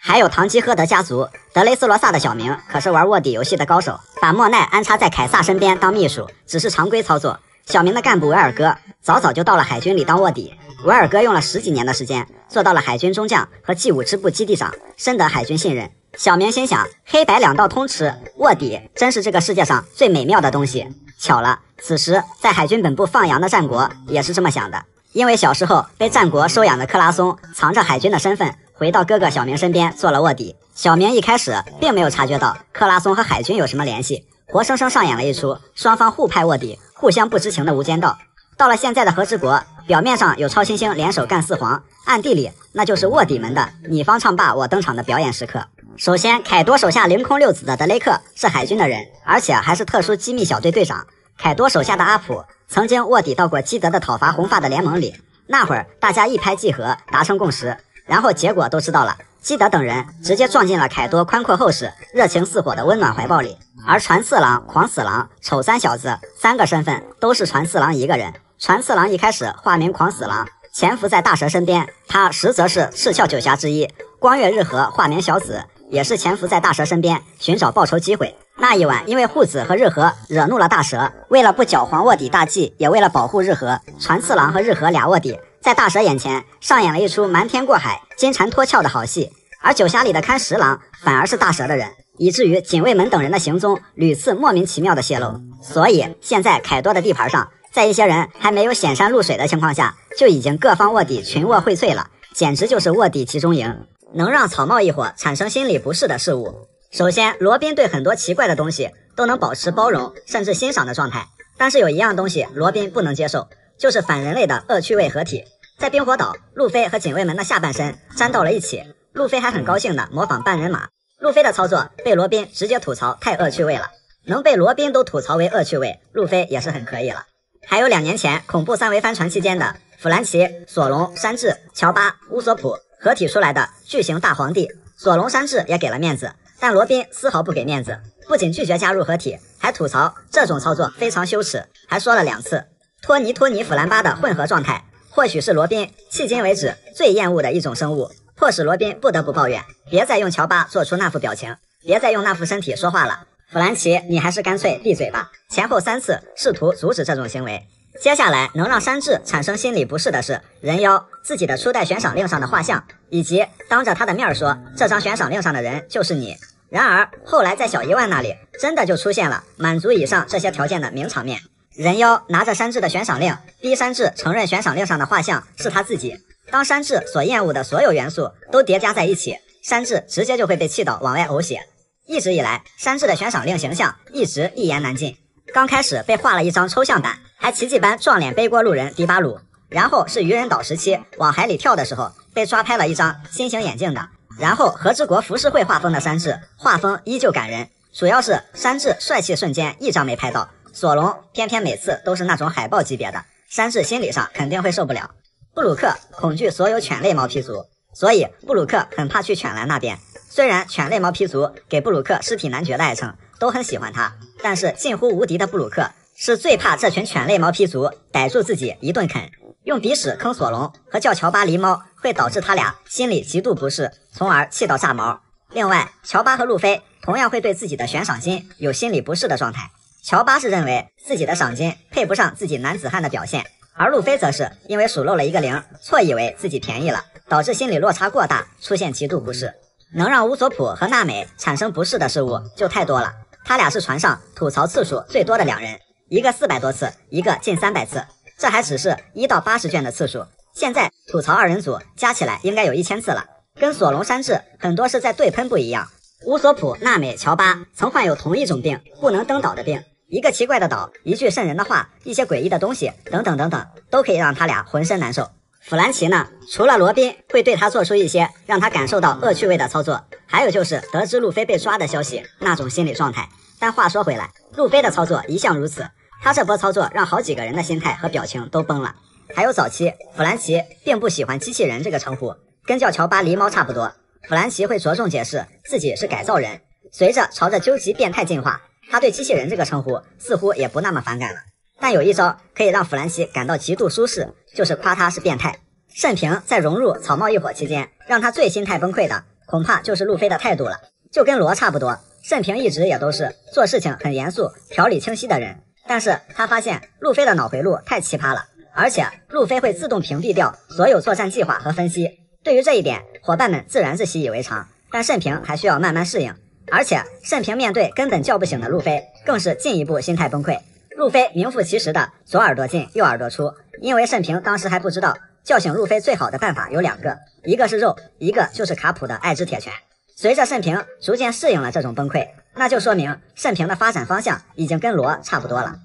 还有堂吉诃德家族德雷斯罗萨的小明，可是玩卧底游戏的高手，把莫奈安插在凯撒身边当秘书，只是常规操作。小明的干部维尔哥早早就到了海军里当卧底。维尔哥用了十几年的时间，做到了海军中将和 G 五支部基地长，深得海军信任。小明心想：黑白两道通吃，卧底真是这个世界上最美妙的东西。巧了，此时在海军本部放羊的战国也是这么想的。因为小时候被战国收养的克拉松，藏着海军的身份，回到哥哥小明身边做了卧底。小明一开始并没有察觉到克拉松和海军有什么联系，活生生上演了一出双方互派卧底、互相不知情的无间道。到了现在的和之国，表面上有超新星联手干四皇，暗地里那就是卧底们的你方唱罢我登场的表演时刻。首先，凯多手下凌空六子的德雷克是海军的人，而且还是特殊机密小队队长。凯多手下的阿普曾经卧底到过基德的讨伐红发的联盟里，那会儿大家一拍即合，达成共识，然后结果都知道了。基德等人直接撞进了凯多宽阔厚实、热情似火的温暖怀抱里，而传次郎、狂死郎、丑三小子三个身份都是传次郎一个人。传次郎一开始化名狂死郎，潜伏在大蛇身边。他实则是赤鞘九侠之一。光月日和化名小紫，也是潜伏在大蛇身边，寻找报仇机会。那一晚，因为护子和日和惹怒了大蛇，为了不搅黄卧底大计，也为了保护日和，传次郎和日和俩卧底，在大蛇眼前上演了一出瞒天过海、金蝉脱壳的好戏。而九侠里的看十郎反而是大蛇的人，以至于警卫门等人的行踪屡次莫名其妙的泄露。所以现在凯多的地盘上。在一些人还没有显山露水的情况下，就已经各方卧底群卧荟萃了，简直就是卧底集中营。能让草帽一伙产生心理不适的事物，首先，罗宾对很多奇怪的东西都能保持包容甚至欣赏的状态，但是有一样东西罗宾不能接受，就是反人类的恶趣味合体。在冰火岛，路飞和警卫们的下半身粘到了一起，路飞还很高兴的模仿半人马。路飞的操作被罗宾直接吐槽太恶趣味了，能被罗宾都吐槽为恶趣味，路飞也是很可以了。还有两年前恐怖三维帆船期间的弗兰奇、索隆、山治、乔巴、乌索普合体出来的巨型大皇帝，索隆、山治也给了面子，但罗宾丝毫不给面子，不仅拒绝加入合体，还吐槽这种操作非常羞耻，还说了两次托尼托尼弗兰巴的混合状态。或许是罗宾迄今为止最厌恶的一种生物，迫使罗宾不得不抱怨：别再用乔巴做出那副表情，别再用那副身体说话了。弗兰奇，你还是干脆闭嘴吧。前后三次试图阻止这种行为。接下来能让山治产生心理不适的是人妖自己的初代悬赏令上的画像，以及当着他的面说这张悬赏令上的人就是你。然而后来在小一万那里，真的就出现了满足以上这些条件的名场面。人妖拿着山治的悬赏令，逼山治承认悬赏令上的画像是他自己。当山治所厌恶的所有元素都叠加在一起，山治直接就会被气到往外呕血。一直以来，山治的悬赏令形象一直一言难尽。刚开始被画了一张抽象版，还奇迹般撞脸背锅路人迪巴鲁。然后是愚人岛时期往海里跳的时候，被抓拍了一张新型眼镜的。然后和之国浮世绘画风的山治，画风依旧感人，主要是山治帅气瞬间一张没拍到。索隆偏偏每次都是那种海豹级别的，山治心理上肯定会受不了。布鲁克恐惧所有犬类毛皮族，所以布鲁克很怕去犬栏那边。虽然犬类毛皮族给布鲁克尸体男爵的爱称，都很喜欢他，但是近乎无敌的布鲁克是最怕这群犬类毛皮族逮住自己一顿啃。用鼻屎坑索隆和叫乔巴狸猫，会导致他俩心里极度不适，从而气到炸毛。另外，乔巴和路飞同样会对自己的悬赏金有心理不适的状态。乔巴是认为自己的赏金配不上自己男子汉的表现，而路飞则是因为数漏了一个零，错以为自己便宜了，导致心理落差过大，出现极度不适。能让乌索普和娜美产生不适的事物就太多了，他俩是船上吐槽次数最多的两人，一个四百多次，一个近三百次，这还只是一到八十卷的次数。现在吐槽二人组加起来应该有一千次了，跟索隆山治很多是在对喷不一样。乌索普、娜美、乔巴曾患有同一种病，不能登岛的病。一个奇怪的岛，一句瘆人的话，一些诡异的东西，等等等等，都可以让他俩浑身难受。弗兰奇呢？除了罗宾会对他做出一些让他感受到恶趣味的操作，还有就是得知路飞被抓的消息那种心理状态。但话说回来，路飞的操作一向如此，他这波操作让好几个人的心态和表情都崩了。还有早期，弗兰奇并不喜欢机器人这个称呼，跟叫乔巴狸猫差不多。弗兰奇会着重解释自己是改造人，随着朝着究极变态进化。他对机器人这个称呼似乎也不那么反感了，但有一招可以让弗兰奇感到极度舒适，就是夸他是变态。慎平在融入草帽一伙期间，让他最心态崩溃的恐怕就是路飞的态度了，就跟罗差不多。慎平一直也都是做事情很严肃、条理清晰的人，但是他发现路飞的脑回路太奇葩了，而且路飞会自动屏蔽掉所有作战计划和分析。对于这一点，伙伴们自然是习以为常，但慎平还需要慢慢适应。而且甚平面对根本叫不醒的路飞，更是进一步心态崩溃。路飞名副其实的左耳朵进右耳朵出，因为甚平当时还不知道叫醒路飞最好的办法有两个，一个是肉，一个就是卡普的爱之铁拳。随着甚平逐渐适应了这种崩溃，那就说明甚平的发展方向已经跟罗差不多了。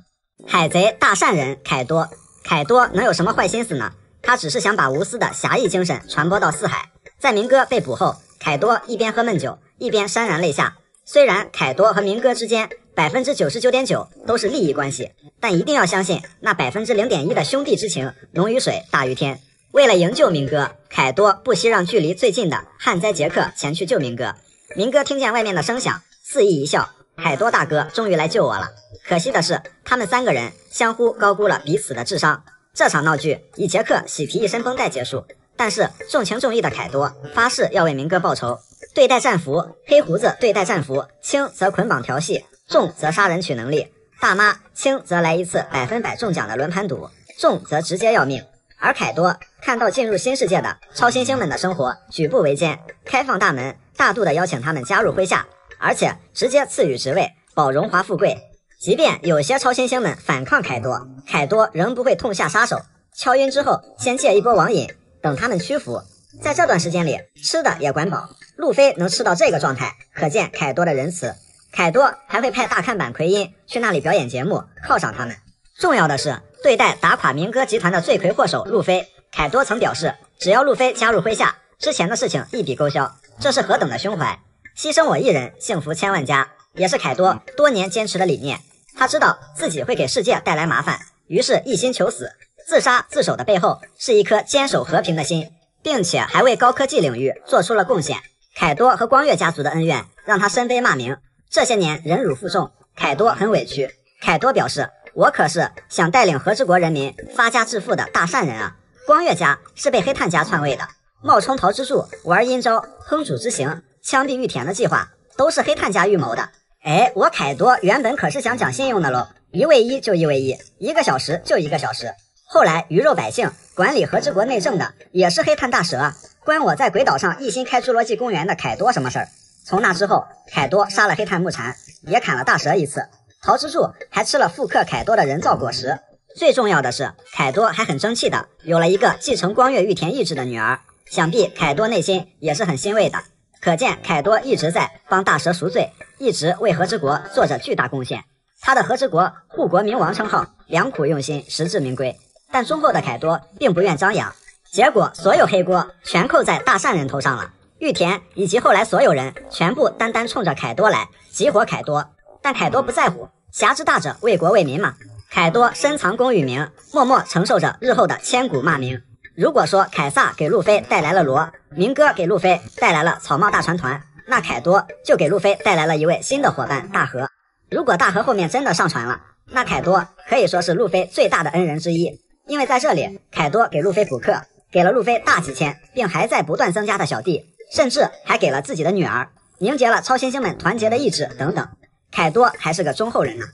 海贼大善人凯多，凯多能有什么坏心思呢？他只是想把无私的侠义精神传播到四海。在明哥被捕后，凯多一边喝闷酒。一边潸然泪下。虽然凯多和明哥之间百分之九十九点九都是利益关系，但一定要相信那百分之零点一的兄弟之情浓于水大于天。为了营救明哥，凯多不惜让距离最近的旱灾杰克前去救明哥。明哥听见外面的声响，肆意一笑：“凯多大哥终于来救我了。”可惜的是，他们三个人相互高估了彼此的智商。这场闹剧以杰克喜提一身绷带结束，但是重情重义的凯多发誓要为明哥报仇。对待战俘，黑胡子对待战俘，轻则捆绑调戏，重则杀人取能力。大妈轻则来一次百分百中奖的轮盘赌，重则直接要命。而凯多看到进入新世界的超新星们的生活举步维艰，开放大门，大度的邀请他们加入麾下，而且直接赐予职位，保荣华富贵。即便有些超新星们反抗凯多，凯多仍不会痛下杀手。敲晕之后，先借一波网瘾，等他们屈服。在这段时间里，吃的也管饱。路飞能吃到这个状态，可见凯多的仁慈。凯多还会派大看板奎因去那里表演节目，犒赏他们。重要的是，对待打垮明哥集团的罪魁祸首路飞，凯多曾表示，只要路飞加入麾下，之前的事情一笔勾销。这是何等的胸怀！牺牲我一人，幸福千万家，也是凯多多年坚持的理念。他知道自己会给世界带来麻烦，于是一心求死。自杀自首的背后，是一颗坚守和平的心，并且还为高科技领域做出了贡献。凯多和光月家族的恩怨，让他身背骂名，这些年忍辱负重，凯多很委屈。凯多表示。我可是想带领和之国人民发家致富的大善人啊！光月家是被黑炭家篡位的，冒充桃之助，玩阴招，烹煮之刑，枪毙玉田的计划，都是黑炭家预谋的。哎，我凯多原本可是想讲信用的喽，一 v 一就一 v 一，一个小时就一个小时。后来鱼肉百姓管理和之国内政的也是黑炭大蛇，关我在鬼岛上一心开侏罗纪公园的凯多什么事儿？从那之后，凯多杀了黑炭木蝉，也砍了大蛇一次。桃之助还吃了复刻凯多的人造果实，最重要的是，凯多还很争气的有了一个继承光月玉田意志的女儿，想必凯多内心也是很欣慰的。可见凯多一直在帮大蛇赎罪，一直为和之国做着巨大贡献。他的和之国护国明王称号，良苦用心，实至名归。但忠厚的凯多并不愿张扬，结果所有黑锅全扣在大善人头上了。玉田以及后来所有人全部单单冲着凯多来，集火凯多。但凯多不在乎，侠之大者为国为民嘛。凯多深藏功与名，默默承受着日后的千古骂名。如果说凯撒给路飞带来了罗，明哥给路飞带来了草帽大船团，那凯多就给路飞带来了一位新的伙伴大和。如果大和后面真的上船了，那凯多可以说是路飞最大的恩人之一，因为在这里，凯多给路飞补课，给了路飞大几千，并还在不断增加的小弟，甚至还给了自己的女儿，凝结了超新星们团结的意志等等。凯多还是个忠厚人呢。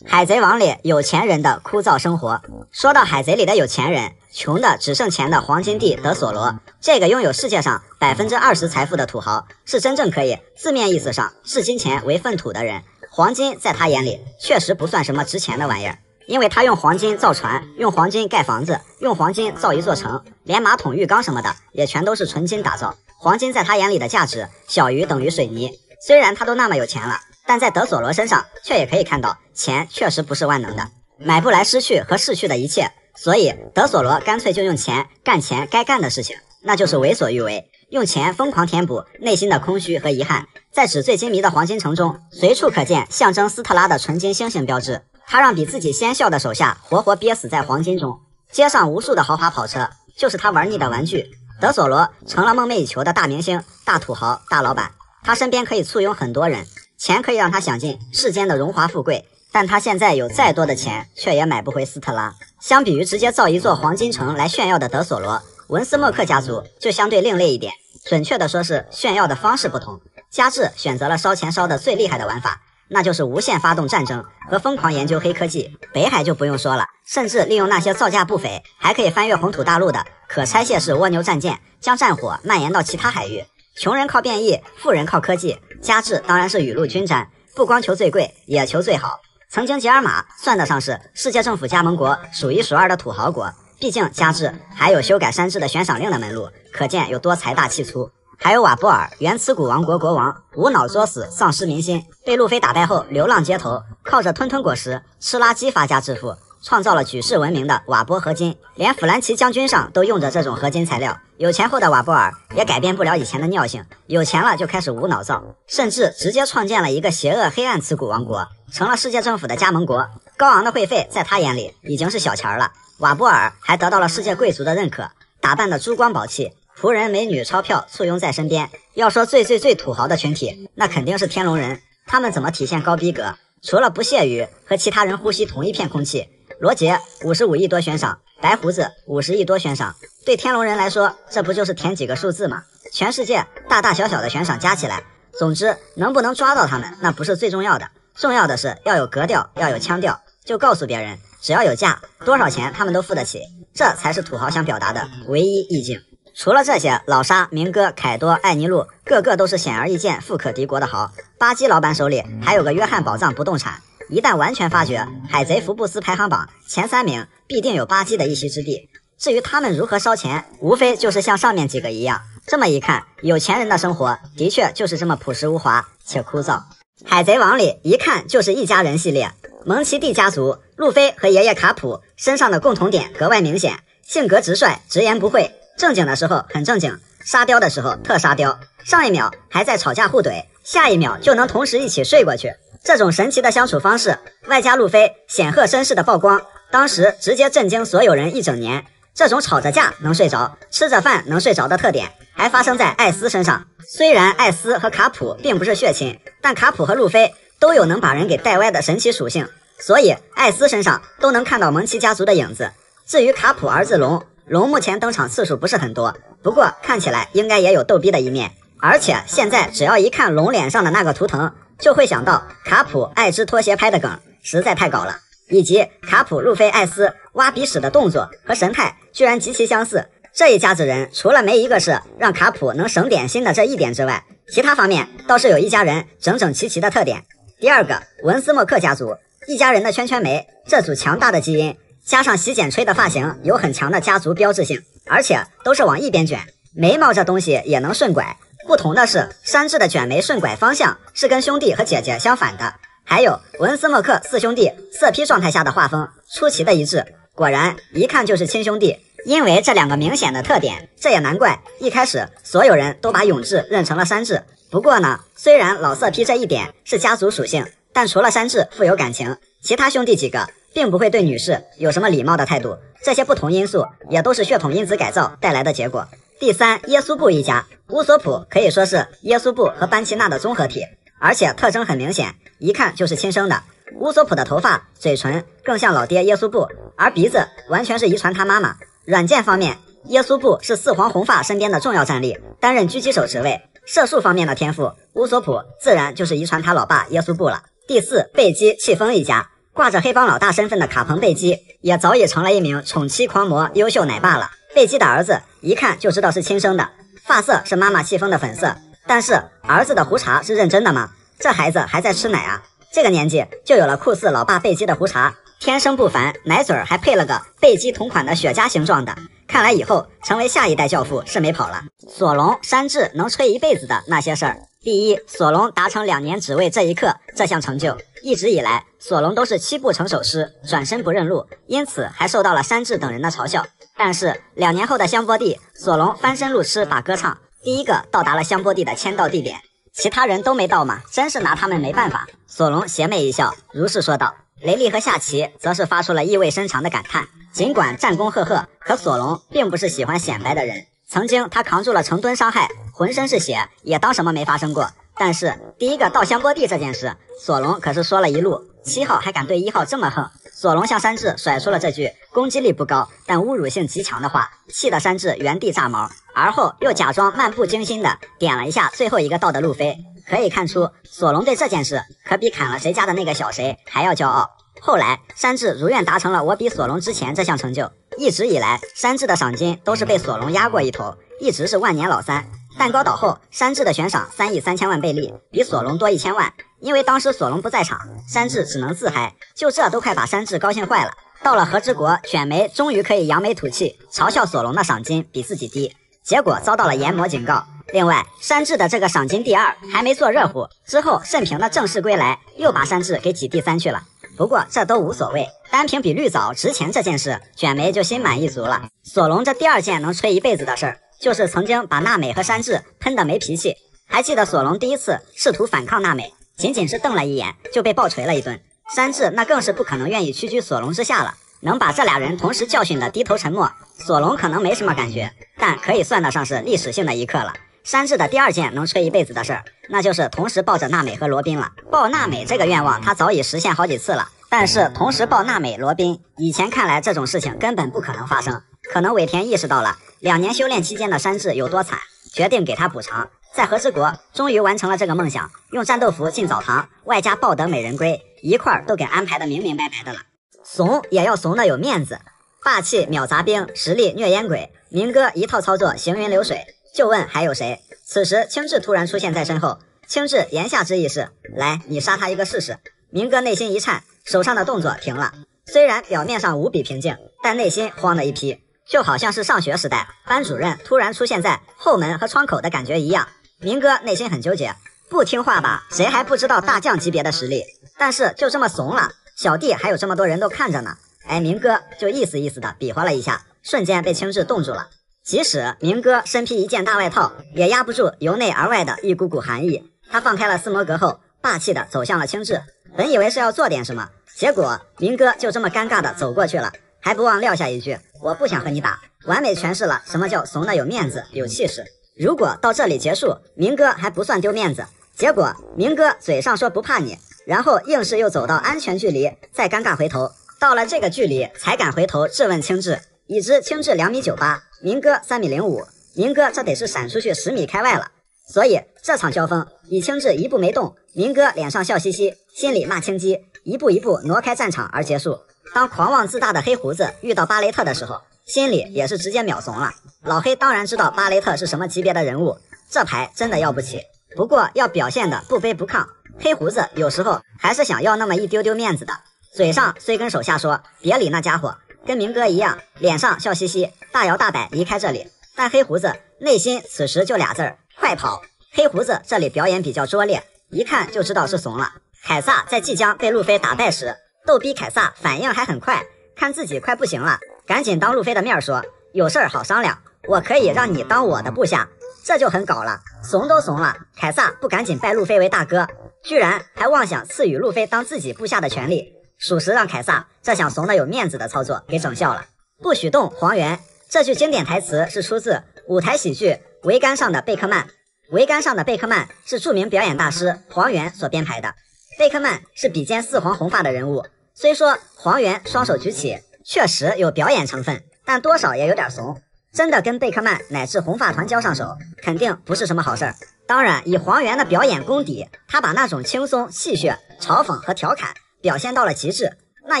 海贼王里有钱人的枯燥生活。说到海贼里的有钱人，穷的只剩钱的黄金帝德索罗，这个拥有世界上百分之二十财富的土豪，是真正可以字面意思上视金钱为粪土的人。黄金在他眼里确实不算什么值钱的玩意儿，因为他用黄金造船，用黄金盖房子，用黄金造一座城，连马桶、浴缸什么的也全都是纯金打造。黄金在他眼里的价值小于等于水泥。虽然他都那么有钱了。但在德索罗身上，却也可以看到，钱确实不是万能的，买不来失去和逝去的一切。所以德索罗干脆就用钱干钱该干的事情，那就是为所欲为，用钱疯狂填补内心的空虚和遗憾。在纸醉金迷的黄金城中，随处可见象征斯特拉的纯金星星标志。他让比自己先笑的手下活活憋死在黄金中。街上无数的豪华跑车，就是他玩腻的玩具。德索罗成了梦寐以求的大明星、大土豪、大老板。他身边可以簇拥很多人。钱可以让他享尽世间的荣华富贵，但他现在有再多的钱，却也买不回斯特拉。相比于直接造一座黄金城来炫耀的德索罗，文斯莫克家族就相对另类一点。准确的说是炫耀的方式不同。加治选择了烧钱烧的最厉害的玩法，那就是无限发动战争和疯狂研究黑科技。北海就不用说了，甚至利用那些造价不菲、还可以翻越红土大陆的可拆卸式蜗牛战舰，将战火蔓延到其他海域。穷人靠变异，富人靠科技。加治当然是雨露均沾，不光求最贵，也求最好。曾经吉尔玛算得上是世界政府加盟国数一数二的土豪国，毕竟加治还有修改山治的悬赏令的门路，可见有多财大气粗。还有瓦波尔，原此古王国国王，无脑作死，丧失民心，被路飞打败后流浪街头，靠着吞吞果实、吃垃圾发家致富。创造了举世闻名的瓦波合金，连弗兰奇将军上都用着这种合金材料。有钱后的瓦波尔也改变不了以前的尿性，有钱了就开始无脑造，甚至直接创建了一个邪恶黑暗刺骨王国，成了世界政府的加盟国。高昂的会费在他眼里已经是小钱了。瓦波尔还得到了世界贵族的认可，打扮的珠光宝气，仆人、美女、钞票簇拥在身边。要说最最最土豪的群体，那肯定是天龙人。他们怎么体现高逼格？除了不屑于和其他人呼吸同一片空气。罗杰五十五亿多悬赏，白胡子五十亿多悬赏，对天龙人来说，这不就是填几个数字吗？全世界大大小小的悬赏加起来，总之能不能抓到他们，那不是最重要的，重要的是要有格调，要有腔调，就告诉别人，只要有价，多少钱他们都付得起，这才是土豪想表达的唯一意境。除了这些，老沙、明哥、凯多、艾尼路，个个都是显而易见富可敌国的豪。巴基老板手里还有个约翰宝藏不动产。一旦完全发掘，海贼福布斯排行榜前三名必定有巴基的一席之地。至于他们如何烧钱，无非就是像上面几个一样。这么一看，有钱人的生活的确就是这么朴实无华且枯燥。海贼王里一看就是一家人系列，蒙奇 D 家族，路飞和爷爷卡普身上的共同点格外明显，性格直率，直言不讳，正经的时候很正经，沙雕的时候特沙雕，上一秒还在吵架互怼，下一秒就能同时一起睡过去。这种神奇的相处方式，外加路飞显赫身世的曝光，当时直接震惊所有人一整年。这种吵着架能睡着，吃着饭能睡着的特点，还发生在艾斯身上。虽然艾斯和卡普并不是血亲，但卡普和路飞都有能把人给带歪的神奇属性，所以艾斯身上都能看到蒙奇家族的影子。至于卡普儿子龙，龙目前登场次数不是很多，不过看起来应该也有逗逼的一面。而且现在只要一看龙脸上的那个图腾，就会想到卡普爱之拖鞋拍的梗，实在太搞了。以及卡普、路飞、艾斯挖鼻屎的动作和神态居然极其相似，这一家子人除了没一个是让卡普能省点心的这一点之外，其他方面倒是有一家人整整齐齐的特点。第二个，文斯莫克家族一家人的圈圈眉，这组强大的基因加上洗剪吹的发型，有很强的家族标志性，而且都是往一边卷，眉毛这东西也能顺拐。不同的是，山治的卷眉顺拐方向是跟兄弟和姐姐相反的。还有文斯莫克四兄弟色批状态下的画风出奇的一致，果然一看就是亲兄弟。因为这两个明显的特点，这也难怪一开始所有人都把永志认成了山治。不过呢，虽然老色批这一点是家族属性，但除了山治富有感情，其他兄弟几个并不会对女士有什么礼貌的态度。这些不同因素也都是血统因子改造带来的结果。第三，耶稣布一家，乌索普可以说是耶稣布和班奇娜的综合体。而且特征很明显，一看就是亲生的。乌索普的头发、嘴唇更像老爹耶稣布，而鼻子完全是遗传他妈妈。软件方面，耶稣布是四皇红发身边的重要战力，担任狙击手职位。射术方面的天赋，乌索普自然就是遗传他老爸耶稣布了。第四，贝基气风一家，挂着黑帮老大身份的卡彭贝基，也早已成了一名宠妻狂魔、优秀奶爸了。贝基的儿子一看就知道是亲生的，发色是妈妈气风的粉色。但是儿子的胡茬是认真的吗？这孩子还在吃奶啊！这个年纪就有了酷似老爸贝基的胡茬，天生不凡，奶嘴儿还配了个贝基同款的雪茄形状的。看来以后成为下一代教父是没跑了。索隆、山治能吹一辈子的那些事儿，第一，索隆达成两年只为这一刻这项成就，一直以来索隆都是七步成首诗，转身不认路，因此还受到了山治等人的嘲笑。但是两年后的香波地，索隆翻身路痴把歌唱。第一个到达了香波地的签到地点，其他人都没到吗？真是拿他们没办法。索隆邪魅一笑，如是说道。雷利和夏奇则是发出了意味深长的感叹。尽管战功赫赫，可索隆并不是喜欢显摆的人。曾经他扛住了成吨伤害，浑身是血，也当什么没发生过。但是第一个稻香波地这件事，索隆可是说了一路。七号还敢对一号这么横？索隆向山治甩出了这句攻击力不高但侮辱性极强的话，气得山治原地炸毛。而后又假装漫不经心的点了一下最后一个到的路飞，可以看出索隆对这件事可比砍了谁家的那个小谁还要骄傲。后来山治如愿达成了我比索隆之前这项成就，一直以来山治的赏金都是被索隆压过一头，一直是万年老三。蛋糕倒后，山治的悬赏三亿三千万贝利，比索隆多一千万。因为当时索隆不在场，山治只能自嗨，就这都快把山治高兴坏了。到了和之国，卷眉终于可以扬眉吐气，嘲笑索隆的赏金比自己低。结果遭到了研磨警告。另外，山治的这个赏金第二还没做热乎，之后甚平的正式归来又把山治给挤第三去了。不过这都无所谓，单凭比绿藻值钱这件事，卷眉就心满意足了。索隆这第二件能吹一辈子的事儿，就是曾经把娜美和山治喷的没脾气。还记得索隆第一次试图反抗娜美，仅仅是瞪了一眼就被暴锤了一顿。山治那更是不可能愿意屈居索隆之下了。能把这俩人同时教训的低头沉默，索隆可能没什么感觉，但可以算得上是历史性的一刻了。山治的第二件能吹一辈子的事儿，那就是同时抱着娜美和罗宾了。抱娜美这个愿望，他早已实现好几次了，但是同时抱娜美、罗宾，以前看来这种事情根本不可能发生。可能尾田意识到了两年修炼期间的山治有多惨，决定给他补偿，在和之国终于完成了这个梦想，用战斗服进澡堂，外加抱得美人归，一块儿都给安排的明明白白的了。怂也要怂的有面子，霸气秒砸兵，实力虐烟鬼。明哥一套操作行云流水，就问还有谁？此时青雉突然出现在身后，青雉言下之意是来你杀他一个试试。明哥内心一颤，手上的动作停了。虽然表面上无比平静，但内心慌了一批，就好像是上学时代班主任突然出现在后门和窗口的感觉一样。明哥内心很纠结，不听话吧？谁还不知道大将级别的实力？但是就这么怂了。小弟还有这么多人都看着呢。哎，明哥就意思意思的比划了一下，瞬间被青雉冻住了。即使明哥身披一件大外套，也压不住由内而外的一股股寒意。他放开了斯摩格后，霸气的走向了青雉。本以为是要做点什么，结果明哥就这么尴尬的走过去了，还不忘撂下一句：“我不想和你打。”完美诠释了什么叫怂的有面子、有气势。如果到这里结束，明哥还不算丢面子。结果明哥嘴上说不怕你，然后硬是又走到安全距离，再尴尬回头，到了这个距离才敢回头质问青雉。已知青雉两米九八，明哥三米零五，明哥这得是闪出去十米开外了。所以这场交锋，以青雉一步没动，明哥脸上笑嘻嘻，心里骂青鸡，一步一步挪开战场而结束。当狂妄自大的黑胡子遇到巴雷特的时候，心里也是直接秒怂了。老黑当然知道巴雷特是什么级别的人物，这牌真的要不起。不过要表现的不卑不亢，黑胡子有时候还是想要那么一丢丢面子的，嘴上虽跟手下说别理那家伙。跟明哥一样，脸上笑嘻嘻，大摇大摆离开这里。但黑胡子内心此时就俩字儿：快跑！黑胡子这里表演比较拙劣，一看就知道是怂了。凯撒在即将被路飞打败时，逗逼凯撒反应还很快，看自己快不行了，赶紧当路飞的面说：“有事儿好商量，我可以让你当我的部下。”这就很搞了，怂都怂了，凯撒不赶紧拜路飞为大哥，居然还妄想赐予路飞当自己部下的权利。属实让凯撒这想怂的有面子的操作给整笑了。不许动，黄猿！这句经典台词是出自舞台喜剧《桅杆上的贝克曼》。桅杆上的贝克曼是著名表演大师黄猿所编排的。贝克曼是比肩四皇红发的人物，虽说黄猿双手举起确实有表演成分，但多少也有点怂。真的跟贝克曼乃至红发团交上手，肯定不是什么好事儿。当然，以黄猿的表演功底，他把那种轻松、戏谑、嘲讽和调侃。表现到了极致，那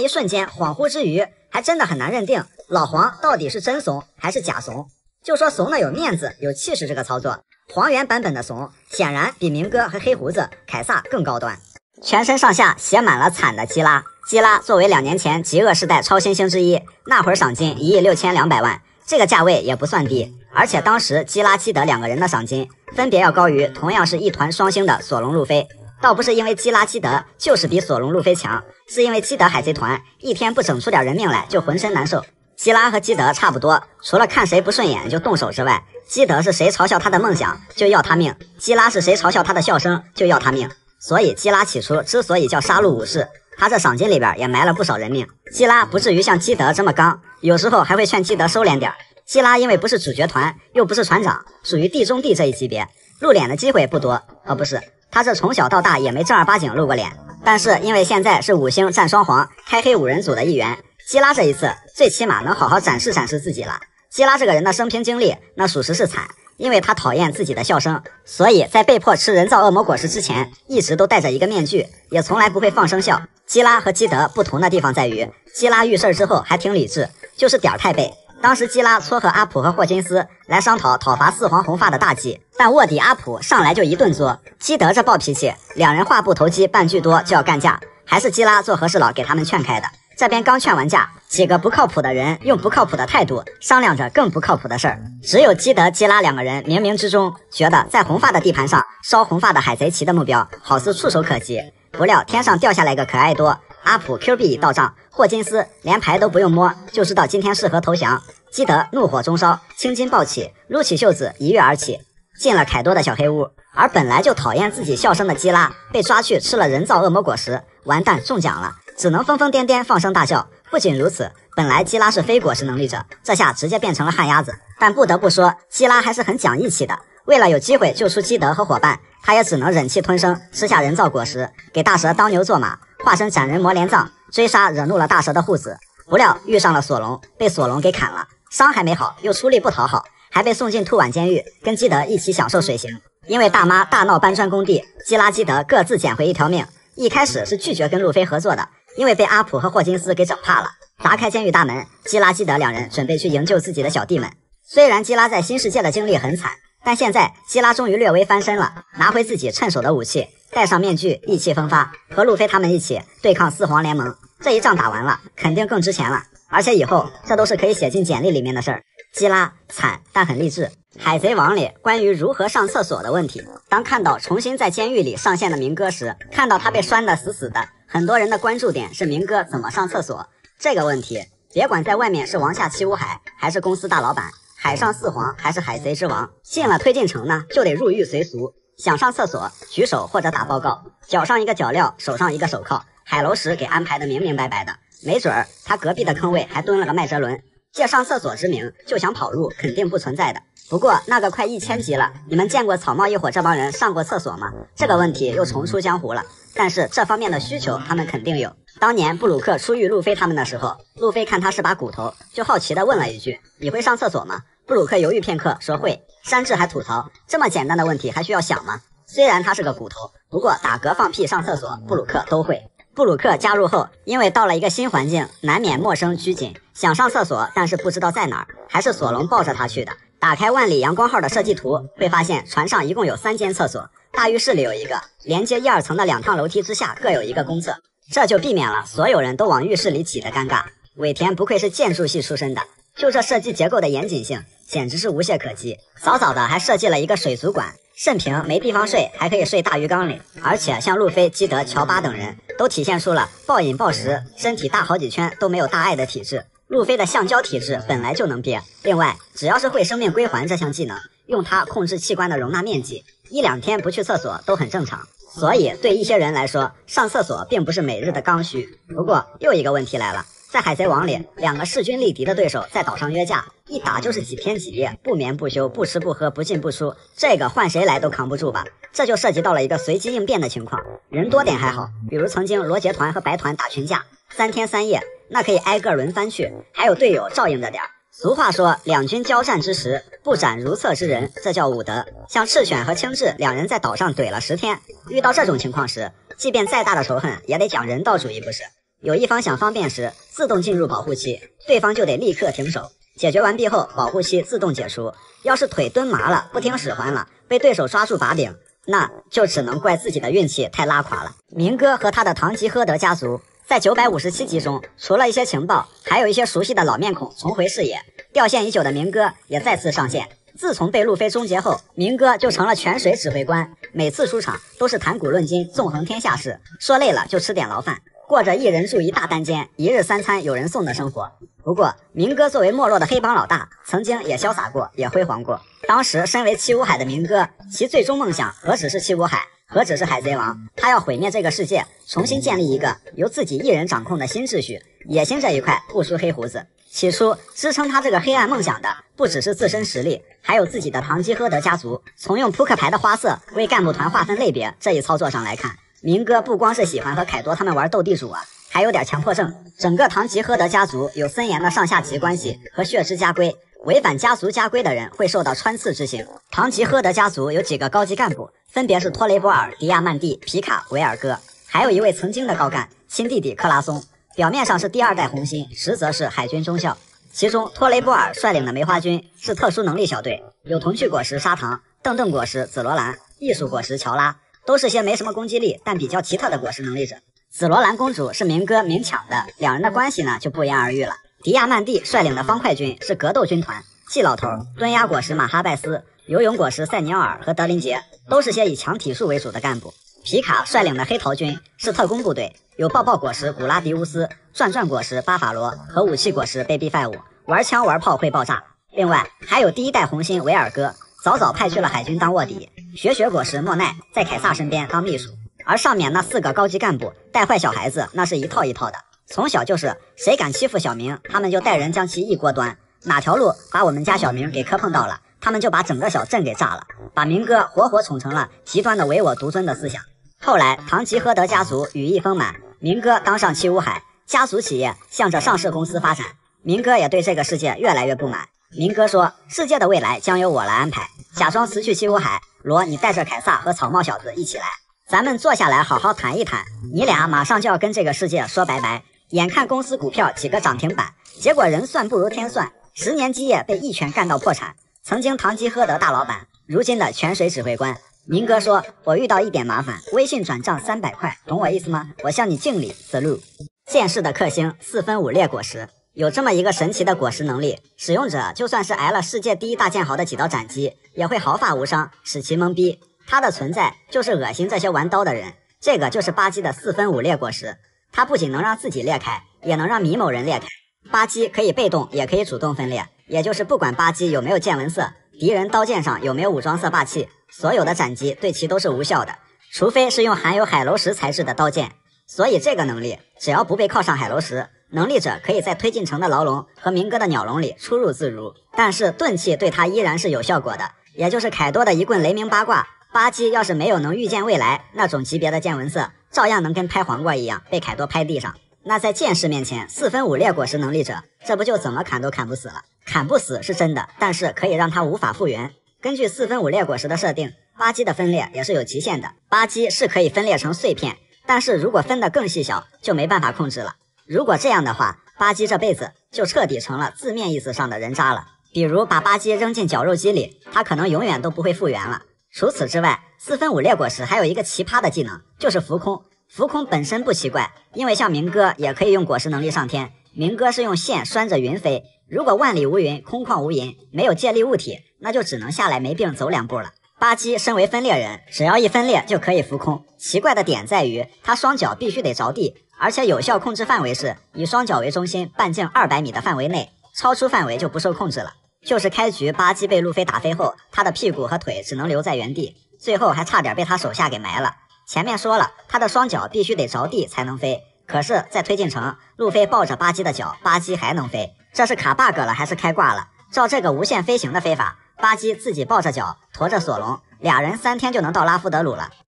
一瞬间恍惚之余，还真的很难认定老黄到底是真怂还是假怂。就说怂的有面子、有气势这个操作，黄猿版本的怂显然比明哥和黑胡子、凯撒更高端。全身上下写满了惨的基拉，基拉作为两年前极恶世代超新星之一，那会儿赏金一亿六千两百万，这个价位也不算低。而且当时基拉、基德两个人的赏金分别要高于同样是一团双星的索隆、路飞。倒不是因为基拉基德就是比索隆路飞强，是因为基德海贼团一天不整出点人命来就浑身难受。基拉和基德差不多，除了看谁不顺眼就动手之外，基德是谁嘲笑他的梦想就要他命，基拉是谁嘲笑他的笑声就要他命。所以基拉起初之所以叫杀戮武士，他这赏金里边也埋了不少人命。基拉不至于像基德这么刚，有时候还会劝基德收敛点。基拉因为不是主角团，又不是船长，属于地中地这一级别，露脸的机会不多。哦，不是。他这从小到大也没正儿八经露过脸，但是因为现在是五星战双黄开黑五人组的一员，基拉这一次最起码能好好展示展示自己了。基拉这个人的生平经历，那属实是惨，因为他讨厌自己的笑声，所以在被迫吃人造恶魔果实之前，一直都戴着一个面具，也从来不会放声笑。基拉和基德不同的地方在于，基拉遇事之后还挺理智，就是点儿太背。当时基拉撮合阿普和霍金斯来商讨讨伐四皇红发的大计，但卧底阿普上来就一顿作。基德这暴脾气，两人话不投机半句多就要干架，还是基拉做和事佬给他们劝开的。这边刚劝完架，几个不靠谱的人用不靠谱的态度商量着更不靠谱的事儿。只有基德、基拉两个人冥冥之中觉得在红发的地盘上烧红发的海贼旗的目标好似触手可及，不料天上掉下来个可爱多。阿普 Q 币已到账，霍金斯连牌都不用摸就知道今天适合投降。基德怒火中烧，青筋暴起，撸起袖子一跃而起，进了凯多的小黑屋。而本来就讨厌自己笑声的基拉被抓去吃了人造恶魔果实，完蛋中奖了，只能疯疯癫癫放声大笑。不仅如此，本来基拉是非果实能力者，这下直接变成了旱鸭子。但不得不说，基拉还是很讲义气的。为了有机会救出基德和伙伴，他也只能忍气吞声吃下人造果实，给大蛇当牛做马。化身斩人魔连藏，追杀惹怒了大蛇的护子，不料遇上了索隆，被索隆给砍了，伤还没好，又出力不讨好，还被送进兔碗监狱，跟基德一起享受水刑。因为大妈大闹搬砖工地，基拉基德各自捡回一条命。一开始是拒绝跟路飞合作的，因为被阿普和霍金斯给整怕了。砸开监狱大门，基拉基德两人准备去营救自己的小弟们。虽然基拉在新世界的经历很惨。但现在基拉终于略微翻身了，拿回自己趁手的武器，戴上面具，意气风发，和路飞他们一起对抗四皇联盟。这一仗打完了，肯定更值钱了。而且以后这都是可以写进简历里面的事儿。基拉惨，但很励志。海贼王里关于如何上厕所的问题，当看到重新在监狱里上线的明哥时，看到他被拴得死死的，很多人的关注点是明哥怎么上厕所这个问题。别管在外面是王下七武海，还是公司大老板，海上四皇，还是海贼之王，进了推进城呢，就得入狱随俗。想上厕所，举手或者打报告，脚上一个脚镣，手上一个手铐，海楼石给安排的明明白白的。没准儿他隔壁的坑位还蹲了个麦哲伦，借上厕所之名就想跑路，肯定不存在的。不过那个快一千级了，你们见过草帽一伙这帮人上过厕所吗？这个问题又重出江湖了。但是这方面的需求他们肯定有。当年布鲁克出狱路飞他们的时候，路飞看他是把骨头，就好奇的问了一句：“你会上厕所吗？”布鲁克犹豫片刻，说会。山治还吐槽：“这么简单的问题还需要想吗？”虽然他是个骨头，不过打嗝、放屁、上厕所，布鲁克都会。布鲁克加入后，因为到了一个新环境，难免陌生拘谨，想上厕所，但是不知道在哪儿，还是索隆抱着他去的。打开万里阳光号的设计图，会发现船上一共有三间厕所，大浴室里有一个，连接一二层的两趟楼梯之下各有一个公厕，这就避免了所有人都往浴室里挤的尴尬。尾田不愧是建筑系出身的，就这设计结构的严谨性，简直是无懈可击。早早的还设计了一个水族馆。甚平没地方睡，还可以睡大鱼缸里，而且像路飞、基德、乔巴等人都体现出了暴饮暴食、身体大好几圈都没有大碍的体质。路飞的橡胶体质本来就能憋，另外只要是会生命归还这项技能，用它控制器官的容纳面积，一两天不去厕所都很正常。所以对一些人来说，上厕所并不是每日的刚需。不过又一个问题来了。在海贼王里，两个势均力敌的对手在岛上约架，一打就是几天几夜，不眠不休，不吃不喝，不进不出，这个换谁来都扛不住吧？这就涉及到了一个随机应变的情况，人多点还好，比如曾经罗杰团和白团打群架，三天三夜，那可以挨个轮番去，还有队友照应着点。俗话说，两军交战之时，不斩如厕之人，这叫武德。像赤犬和青雉两人在岛上怼了十天，遇到这种情况时，即便再大的仇恨，也得讲人道主义，不是？有一方想方便时，自动进入保护期，对方就得立刻停手。解决完毕后，保护期自动解除。要是腿蹲麻了，不听使唤了，被对手抓住把柄，那就只能怪自己的运气太拉垮了。明哥和他的堂吉诃德家族在九百五十七集中，除了一些情报，还有一些熟悉的老面孔重回视野。掉线已久的明哥也再次上线。自从被路飞终结后，明哥就成了泉水指挥官，每次出场都是谈古论今，纵横天下事，说累了就吃点牢饭。过着一人住一大单间，一日三餐有人送的生活。不过，明哥作为没落的黑帮老大，曾经也潇洒过，也辉煌过。当时，身为七武海的明哥，其最终梦想何止是七武海，何止是海贼王？他要毁灭这个世界，重新建立一个由自己一人掌控的新秩序。野心这一块不输黑胡子。起初，支撑他这个黑暗梦想的，不只是自身实力，还有自己的堂吉诃德家族。从用扑克牌的花色为干部团划分类别这一操作上来看。明哥不光是喜欢和凯多他们玩斗地主啊，还有点强迫症。整个堂吉诃德家族有森严的上下级关系和血之家规，违反家族家规的人会受到穿刺之刑。堂吉诃德家族有几个高级干部，分别是托雷波尔、迪亚曼蒂、皮卡、维尔戈，还有一位曾经的高干亲弟弟克拉松，表面上是第二代红心，实则是海军中校。其中托雷波尔率领的梅花军是特殊能力小队，有童趣果实砂糖、邓邓果实紫罗兰、艺术果实乔拉。都是些没什么攻击力，但比较奇特的果实能力者。紫罗兰公主是明哥明抢的，两人的关系呢就不言而喻了。迪亚曼蒂率领的方块军是格斗军团，季老头、蹲压果实马哈拜斯、游泳果实塞尼奥尔和德林杰都是些以强体术为主的干部。皮卡率领的黑桃军是特工部队，有爆爆果实古拉迪乌斯、转转果实巴法罗和武器果实 Baby Five，玩枪玩炮会爆炸。另外还有第一代红心维尔哥。早早派去了海军当卧底，雪雪果实莫奈在凯撒身边当秘书，而上面那四个高级干部带坏小孩子，那是一套一套的。从小就是谁敢欺负小明，他们就带人将其一锅端。哪条路把我们家小明给磕碰到了，他们就把整个小镇给炸了，把明哥活活宠成了极端的唯我独尊的思想。后来唐吉诃德家族羽翼丰满，明哥当上七武海家族企业，向着上市公司发展，明哥也对这个世界越来越不满。明哥说：“世界的未来将由我来安排。”假装辞去七武海，罗，你带着凯撒和草帽小子一起来，咱们坐下来好好谈一谈。你俩马上就要跟这个世界说拜拜。眼看公司股票几个涨停板，结果人算不如天算，十年基业被一拳干到破产。曾经堂吉诃德大老板，如今的泉水指挥官。明哥说：“我遇到一点麻烦，微信转账三百块，懂我意思吗？我向你敬礼。” s a l u 剑士的克星，四分五裂果实。有这么一个神奇的果实能力，使用者就算是挨了世界第一大剑豪的几刀斩击，也会毫发无伤，使其懵逼。它的存在就是恶心这些玩刀的人。这个就是巴基的四分五裂果实，它不仅能让自己裂开，也能让米某人裂开。巴基可以被动，也可以主动分裂，也就是不管巴基有没有见闻色，敌人刀剑上有没有武装色霸气，所有的斩击对其都是无效的，除非是用含有海楼石材质的刀剑。所以这个能力只要不被铐上海楼石，能力者可以在推进城的牢笼和明哥的鸟笼里出入自如。但是钝器对他依然是有效果的，也就是凯多的一棍雷鸣八卦。巴基要是没有能预见未来那种级别的见闻色，照样能跟拍黄瓜一样被凯多拍地上。那在剑士面前，四分五裂果实能力者，这不就怎么砍都砍不死了？砍不死是真的，但是可以让他无法复原。根据四分五裂果实的设定，巴基的分裂也是有极限的。巴基是可以分裂成碎片，但是如果分得更细小，就没办法控制了。如果这样的话，巴基这辈子就彻底成了字面意思上的人渣了。比如把巴基扔进绞肉机里，他可能永远都不会复原了。除此之外，四分五裂果实还有一个奇葩的技能，就是浮空。浮空本身不奇怪，因为像明哥也可以用果实能力上天。明哥是用线拴着云飞，如果万里无云，空旷无垠，没有借力物体，那就只能下来没病走两步了。巴基身为分裂人，只要一分裂就可以浮空。奇怪的点在于，他双脚必须得着地，而且有效控制范围是以双脚为中心，半径二百米的范围内，超出范围就不受控制了。就是开局巴基被路飞打飞后，他的屁股和腿只能留在原地，最后还差点被他手下给埋了。前面说了，他的双脚必须得着地才能飞，可是，在推进城，路飞抱着巴基的脚，巴基还能飞，这是卡 bug 了还是开挂了？照这个无限飞行的飞法，巴基自己抱着脚，驮着索隆，俩人三天就能到拉夫德鲁了。